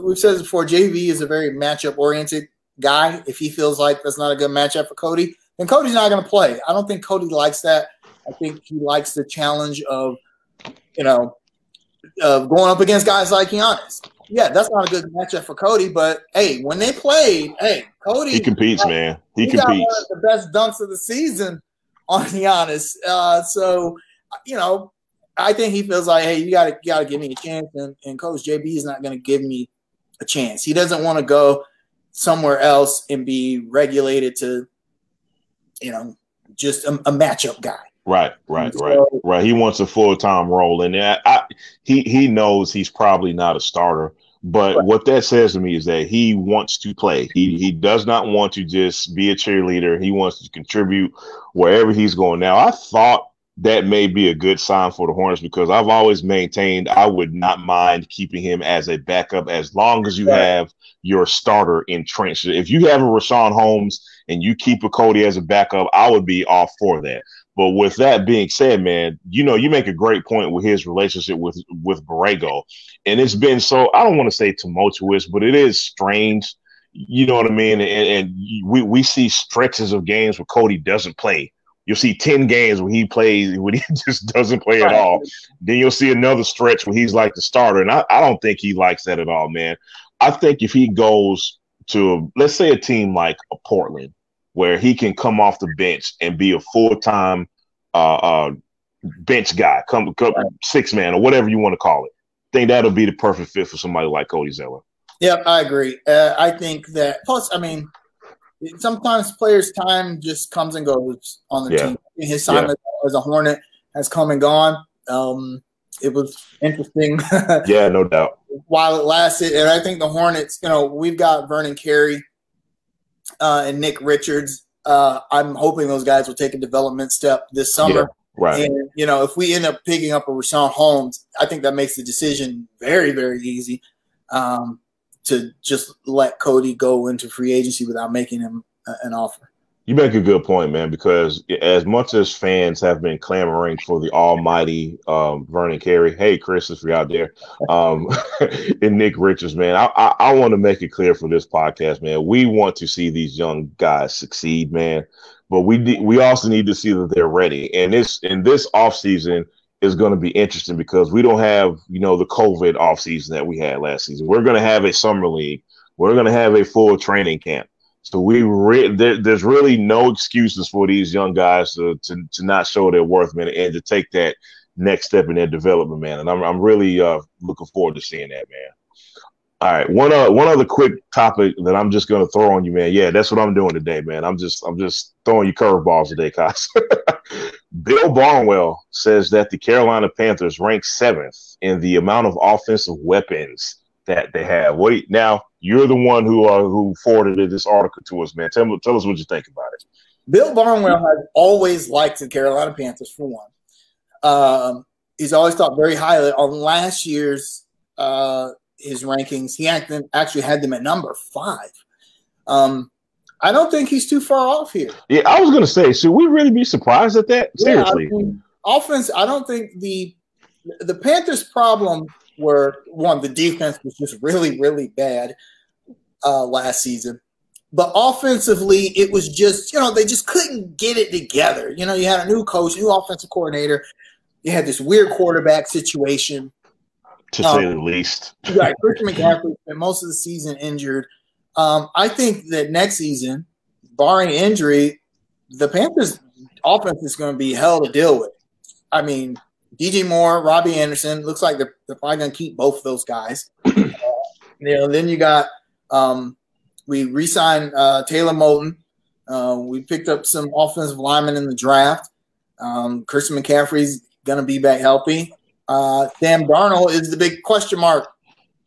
[SPEAKER 2] we've said this before. JB is a very matchup oriented guy. If he feels like that's not a good matchup for Cody, then Cody's not going to play. I don't think Cody likes that. I think he likes the challenge of you know of going up against guys like Giannis. Yeah, that's not a good matchup for Cody. But hey, when they played, hey, Cody
[SPEAKER 1] he competes, got, man. He, he competes.
[SPEAKER 2] the best dunks of the season on Giannis. Uh, so, you know, I think he feels like, hey, you got to got to give me a chance, and, and Coach JB is not going to give me a chance. He doesn't want to go somewhere else and be regulated to, you know, just a, a matchup guy.
[SPEAKER 1] Right, right, so, right, right. He wants a full time role, and I, I, he he knows he's probably not a starter. But right. what that says to me is that he wants to play. He he does not want to just be a cheerleader. He wants to contribute wherever he's going. Now, I thought that may be a good sign for the Hornets because I've always maintained I would not mind keeping him as a backup as long as you right. have your starter entrenched. If you have a Richaun Holmes and you keep a Cody as a backup, I would be all for that. But with that being said, man, you know, you make a great point with his relationship with with Borrego. And it's been so I don't want to say tumultuous, but it is strange. You know what I mean? And, and we, we see stretches of games where Cody doesn't play. You'll see 10 games where he plays when he just doesn't play right. at all. Then you'll see another stretch where he's like the starter. And I, I don't think he likes that at all, man. I think if he goes to let's say a team like a Portland where he can come off the bench and be a full time uh, uh, bench guy, come, come six man or whatever you want to call it. Think that'll be the perfect fit for somebody like Cody Zeller.
[SPEAKER 2] Yeah, I agree. Uh, I think that. Plus, I mean, sometimes players' time just comes and goes on the yeah. team. His time yeah. as a Hornet has come and gone. Um, it was interesting.
[SPEAKER 1] yeah, no doubt.
[SPEAKER 2] While it lasted, and I think the Hornets. You know, we've got Vernon Carey uh, and Nick Richards. Uh, I'm hoping those guys will take a development step this summer.
[SPEAKER 1] Right.
[SPEAKER 2] And, you know, if we end up picking up a Richaun Holmes, I think that makes the decision very, very easy um, to just let Cody go into free agency without making him a, an offer.
[SPEAKER 1] You make a good point, man, because as much as fans have been clamoring for the almighty um, Vernon Carey, hey, Chris, if you're out there, um, and Nick Richards, man, I, I, I want to make it clear for this podcast, man. We want to see these young guys succeed, man, but we we also need to see that they're ready. And this in this offseason is going to be interesting because we don't have, you know, the COVID offseason that we had last season. We're going to have a summer league. We're going to have a full training camp. So we re- there, there's really no excuses for these young guys to, to, to not show their worth, man, and to take that next step in their development, man. And I'm I'm really uh, looking forward to seeing that, man. All right, one uh, one other quick topic that I'm just gonna throw on you, man. Yeah, that's what I'm doing today, man. I'm just I'm just throwing you curveballs today, Cos. Bill Barnwell says that the Carolina Panthers rank seventh in the amount of offensive weapons that they have. What you, now? You're the one who uh, who forwarded this article to us, man. Tell, tell us what you think about it.
[SPEAKER 2] Bill Barnwell has always liked the Carolina Panthers for one. Um, he's always thought very highly on last year's uh, his rankings. He actually had them at number five. Um, I don't think he's too far off here.
[SPEAKER 1] Yeah, I was going to say, should we really be surprised at that? Seriously, yeah, I mean,
[SPEAKER 2] offense. I don't think the the Panthers' problem were one the defense was just really really bad uh, last season, but offensively it was just you know they just couldn't get it together. You know, you had a new coach, new offensive coordinator. You had this weird quarterback situation
[SPEAKER 1] to um, say the least.
[SPEAKER 2] right. Christian McCaffrey spent most of the season injured. Um, I think that next season, barring injury, the Panthers offense is going to be hell to deal with. I mean, DJ Moore, Robbie Anderson, looks like they're, they're probably going to keep both of those guys. uh, you know, then you got um, we re-signed uh, Taylor Moton. Uh, we picked up some offensive linemen in the draft. Um, Christian McCaffrey's going to be back healthy. Uh, Sam Darnold is the big question mark.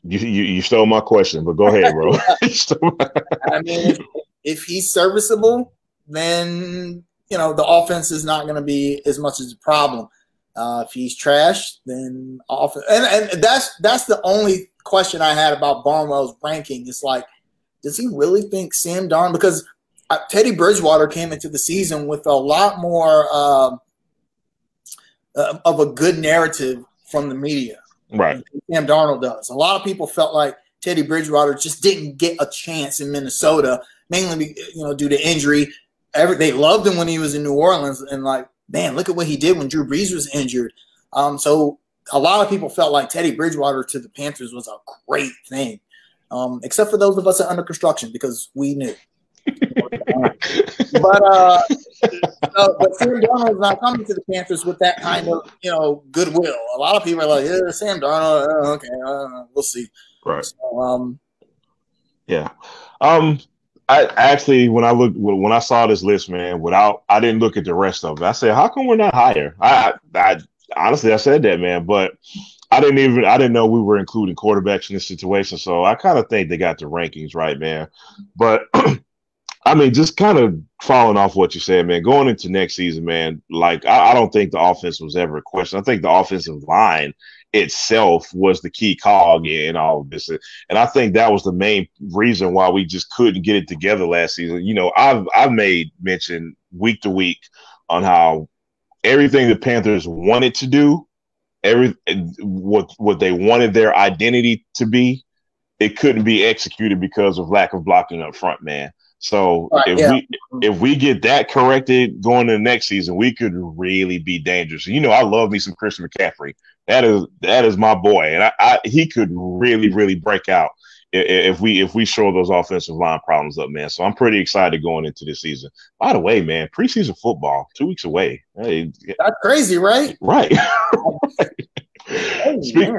[SPEAKER 1] You, you, you stole my question, but go ahead, bro.
[SPEAKER 2] I mean, if, if, he's serviceable, then you know the offense is not going to be as much as a problem. Uh, if he's trash, then off and, and that's that's the only question I had about Barnwell's ranking. It's like, does he really think Sam Darnold? Because uh, Teddy Bridgewater came into the season with a lot more uh, uh, of a good narrative from the media.
[SPEAKER 1] Right.
[SPEAKER 2] Sam Darnold does. A lot of people felt like Teddy Bridgewater just didn't get a chance in Minnesota, mainly you know due to injury. Every, they loved him when he was in New Orleans, and like, man, look at what he did when Drew Brees was injured. Um, so a lot of people felt like Teddy Bridgewater to the Panthers was a great thing, um, except for those of us at under construction because we knew. but uh, but Sam Darnold is not coming to the Panthers with that kind of you know goodwill. A lot of people are like, "Yeah, Sam Darnold, uh, okay, uh, we'll see."
[SPEAKER 1] Right. So, um, yeah. Um. I actually, when I looked, when I saw this list, man, without, I didn't look at the rest of it. I said, "How come we're not higher?" I, I, I honestly, I said that, man, but I didn't even, I didn't know we were including quarterbacks in this situation. So I kind of think they got the rankings right, man. But I mean, just kind of following off what you said, man, going into next season, man, like I, I, don't think the offense was ever a question. I think the offensive line itself was the key cog in all of this. And I think that was the main reason why we just couldn't get it together last season. You know, I've I've made mention week to week on how everything the Panthers wanted to do, every what what they wanted their identity to be, it couldn't be executed because of lack of blocking up front, man. So right, if yeah. we if we get that corrected going into next season, we could really be dangerous. You know, I love me some Christian McCaffrey. That is that is my boy, and I, I he could really really break out if we if we show those offensive line problems up, man. So I'm pretty excited going into this season. By the way, man, preseason football two weeks away. Hey,
[SPEAKER 2] that's crazy, right?
[SPEAKER 1] Right. hey, Speak,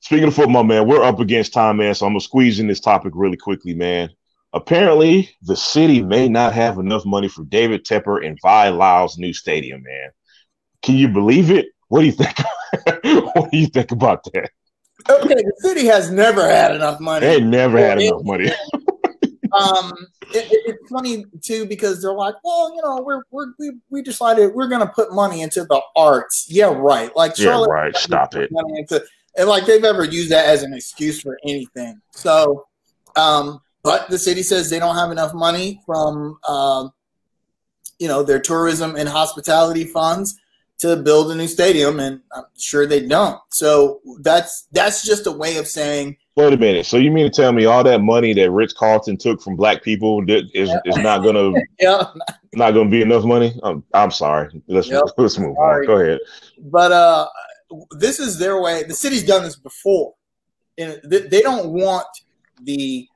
[SPEAKER 1] speaking of football, man, we're up against time, man. So I'm gonna squeeze in this topic really quickly, man. Apparently, the city may not have enough money for David Tepper and Vi Lyles' new stadium, man. Can you believe it? What do you think? what do you think about that?
[SPEAKER 2] Okay, the city has never had enough money.
[SPEAKER 1] They never had enough money.
[SPEAKER 2] um, it, it, it's funny too because they're like, well, you know, we're, we're we, we decided we're going to put money into the arts. Yeah, right. Like
[SPEAKER 1] Charlotte, yeah, right. Stop it.
[SPEAKER 2] Into, and like they've ever used that as an excuse for anything. So, um, but the city says they don't have enough money from, um, you know, their tourism and hospitality funds to build a new stadium, and I'm sure they don't. So that's that's just a way of saying.
[SPEAKER 1] Wait a minute. So you mean to tell me all that money that Rich Carlton took from black people is, yeah. is not gonna yeah. not gonna be enough money? I'm, I'm sorry. Let's yep. let's move sorry. on. Go ahead.
[SPEAKER 2] But uh, this is their way. The city's done this before, and they don't want the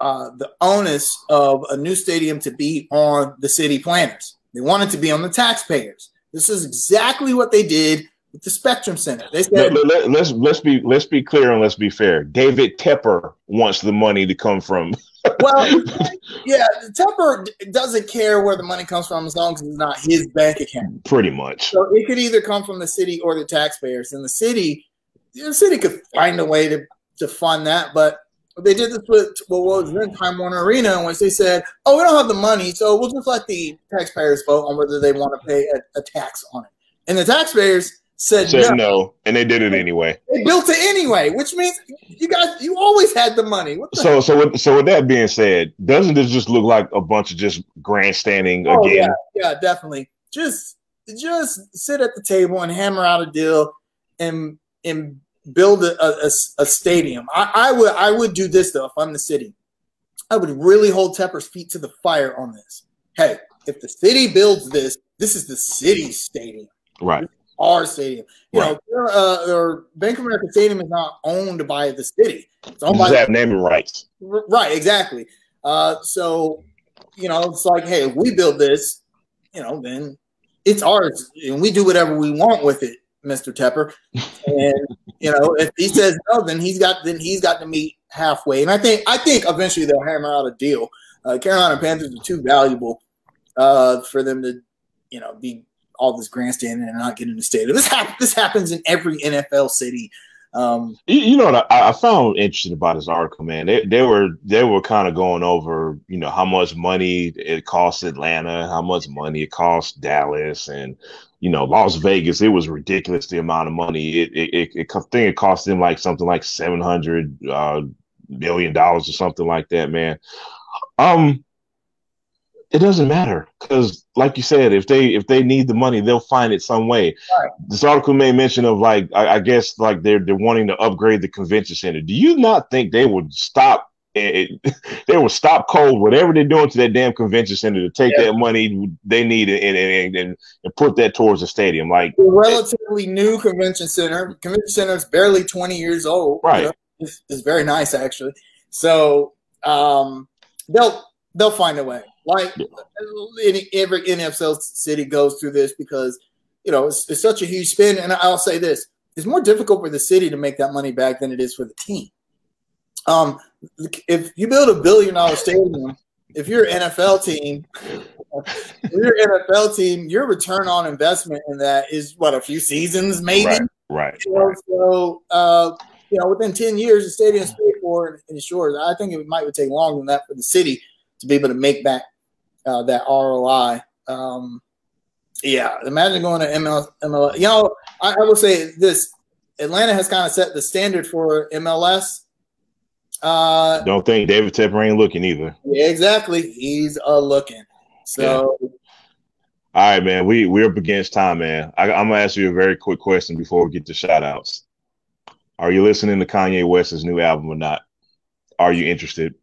[SPEAKER 2] uh, the onus of a new stadium to be on the city planners. They want it to be on the taxpayers. This is exactly what they did with the Spectrum Center. They said
[SPEAKER 1] let, let, let's let's be let's be clear and let's be fair. David Tepper wants the money to come from.
[SPEAKER 2] well, yeah, Tepper doesn't care where the money comes from as long as it's not his bank account.
[SPEAKER 1] Pretty much.
[SPEAKER 2] So it could either come from the city or the taxpayers, and the city, the city could find a way to to fund that, but. They did this with what was then Time Warner Arena, in which they said, "Oh, we don't have the money, so we'll just let the taxpayers vote on whether they want to pay a, a tax on it." And the taxpayers said,
[SPEAKER 1] said no. no. and they did it anyway.
[SPEAKER 2] They built it anyway, which means you guys you always had the money.
[SPEAKER 1] The so so with, so with that being said, doesn't this just look like a bunch of just grandstanding oh, again?
[SPEAKER 2] Yeah, yeah, definitely. Just just sit at the table and hammer out a deal and and build a, a, a stadium. I, I would I would do this though if I'm the city. I would really hold Tepper's feet to the fire on this. Hey, if the city builds this, this is the city's stadium.
[SPEAKER 1] Right
[SPEAKER 2] our stadium. You right. know, uh, or Bank of America Stadium is not owned by the city.
[SPEAKER 1] It's owned by have naming rights.
[SPEAKER 2] Right, exactly. Uh, so, you know, it's like, hey, if we build this, you know, then it's ours, and we do whatever we want with it, Mister Tepper. And you know, if he says no, then he's got then he's got to meet halfway. And I think I think eventually they'll hammer out a deal. Uh, Carolina Panthers are too valuable uh, for them to, you know, be all this grandstanding and not getting the stadium. This. This happens in every NFL city. Um,
[SPEAKER 1] you, you, know what I, I, found interesting about this article, man. They, they were they were kind of going over, you know, how much money it costs Atlanta, how much money it costs Dallas, and you know, Las Vegas. It was ridiculous the amount of money. It it, it, it I think it cost them like something like seven hundred uh, million dollars or something like that, man. Um, it doesn't matter because like you said if they if they need the money they'll find it some way right. this article made mention of like I, I, guess like they're they're wanting to upgrade the convention center do you not think they would stop it, they will stop cold whatever they're doing to that damn convention center to take yeah. that money they need and, and, and, and put that towards the stadium like
[SPEAKER 2] a relatively new convention center convention center is barely 20 years old
[SPEAKER 1] right you know?
[SPEAKER 2] it's, it's very nice actually so um they'll they'll find a way like yeah. any, every NFL city goes through this because you know it's, it's such a huge spend. And I'll say this: it's more difficult for the city to make that money back than it is for the team. Um, if you build a billion dollar stadium, if you're an NFL team, if you're an NFL team, your return on investment in that is what a few seasons, maybe.
[SPEAKER 1] Right. right.
[SPEAKER 2] So, so uh, you know, within ten years, the stadium's paid for and insured. I think it might take longer than that for the city to be able to make back uh, that ROI. Um, yeah, imagine going to ML, MLS. You know, I, I will say this: Atlanta has kind of set the standard for MLS.
[SPEAKER 1] Uh, Don't think David Tepper ain't looking either.
[SPEAKER 2] Yeah, exactly. He's a looking. So. Yeah.
[SPEAKER 1] All right, man. We we're up against time, man. I, am gonna ask you a very quick question before we get to shout outs. Are you listening to Kanye West's new album or not? Are you interested?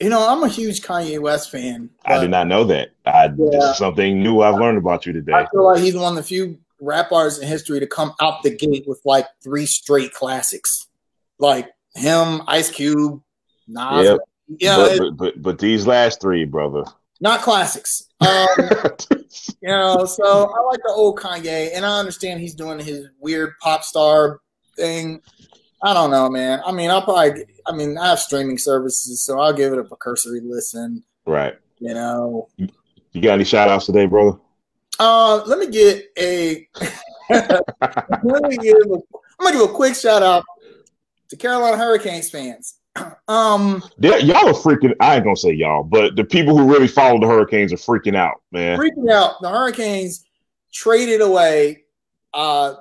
[SPEAKER 2] You know, I'm a huge Kanye West fan.
[SPEAKER 1] I did not know that. I, yeah, this is something new I've learned about you today.
[SPEAKER 2] I feel like he's one of the few rap artists in history to come out the gate with like three straight classics, like him, Ice Cube, Nas. Yep.
[SPEAKER 1] Yeah, but, but, but, but these last three, brother,
[SPEAKER 2] not classics. Um, you know, so I like the old Kanye, and I understand he's doing his weird pop star thing. I don't know, man. I mean, I'll probably. I mean, I have streaming services, so I'll give it a cursory listen.
[SPEAKER 1] Right.
[SPEAKER 2] You know.
[SPEAKER 1] You got any shout outs today, brother?
[SPEAKER 2] Uh, let me get a. let me give. A, I'm gonna give a quick shout out to Carolina Hurricanes fans. Um,
[SPEAKER 1] They're, y'all are freaking. I ain't gonna say y'all, but the people who really follow the Hurricanes are freaking out, man.
[SPEAKER 2] Freaking out. The Hurricanes traded away uh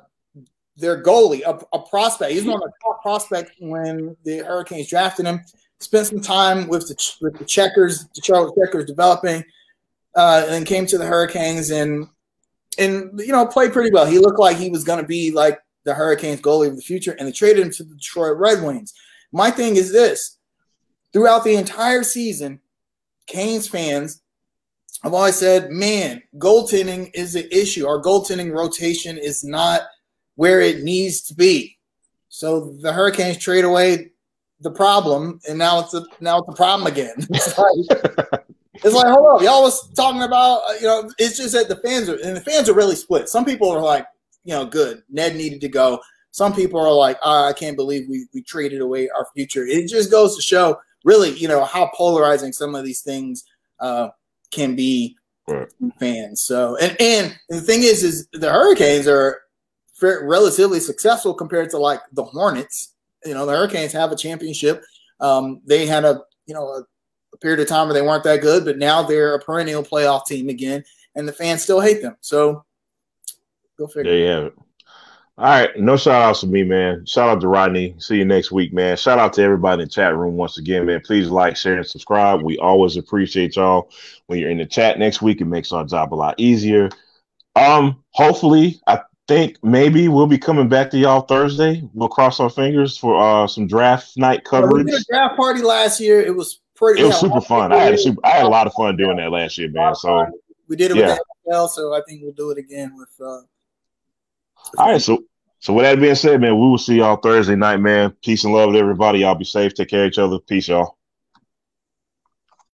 [SPEAKER 2] their goalie, a, a prospect. He's one of the top prospects when the Hurricanes drafted him. Spent some time with the with the Checkers, the Charlotte Checkers, developing, uh, and then came to the Hurricanes and and you know played pretty well. He looked like he was going to be like the Hurricanes goalie of the future, and they traded him to the Detroit Red Wings. My thing is this: throughout the entire season, Canes fans I've always said, man, goaltending is an issue. Our goaltending rotation is not where it needs to be. So the Hurricanes trade away the problem, and now it's a now it's a problem again. It's like, it's like hold up, y'all was talking about uh, you know. It's just that the fans are and the fans are really split. Some people are like, you know, good. Ned needed to go. Some people are like, oh, I can't believe we we traded away our future. It just goes to show, really, you know, how polarizing some of these things uh, can be right. fans. So, and and the thing is, is the Hurricanes are relatively successful compared to like the Hornets. You know, the Hurricanes have a championship. Um, they had a you know a, a period of time where they weren't that good, but now they're a perennial playoff team again, and the fans still hate them. So
[SPEAKER 1] go figure. There you have it. All right, no shout outs to me, man. Shout out to Rodney. See you next week, man. Shout out to everybody in the chat room once again, man. Please like, share, and subscribe. We always appreciate y'all when you're in the chat next week. It makes our job a lot easier. Um, hopefully, I think maybe we'll be coming back to y'all Thursday. We'll cross our fingers for uh some draft night coverage.
[SPEAKER 2] we did a draft party last year. It was pretty.
[SPEAKER 1] It was super fun. I had a super. I had a lot of fun doing that last year, man. So
[SPEAKER 2] we did it yeah. the NFL, so I think we'll do it again with. uh
[SPEAKER 1] all right, so so with that being said, man, we will see y'all Thursday night, man. Peace and love to everybody. Y'all be safe. Take care of each other. Peace, y'all.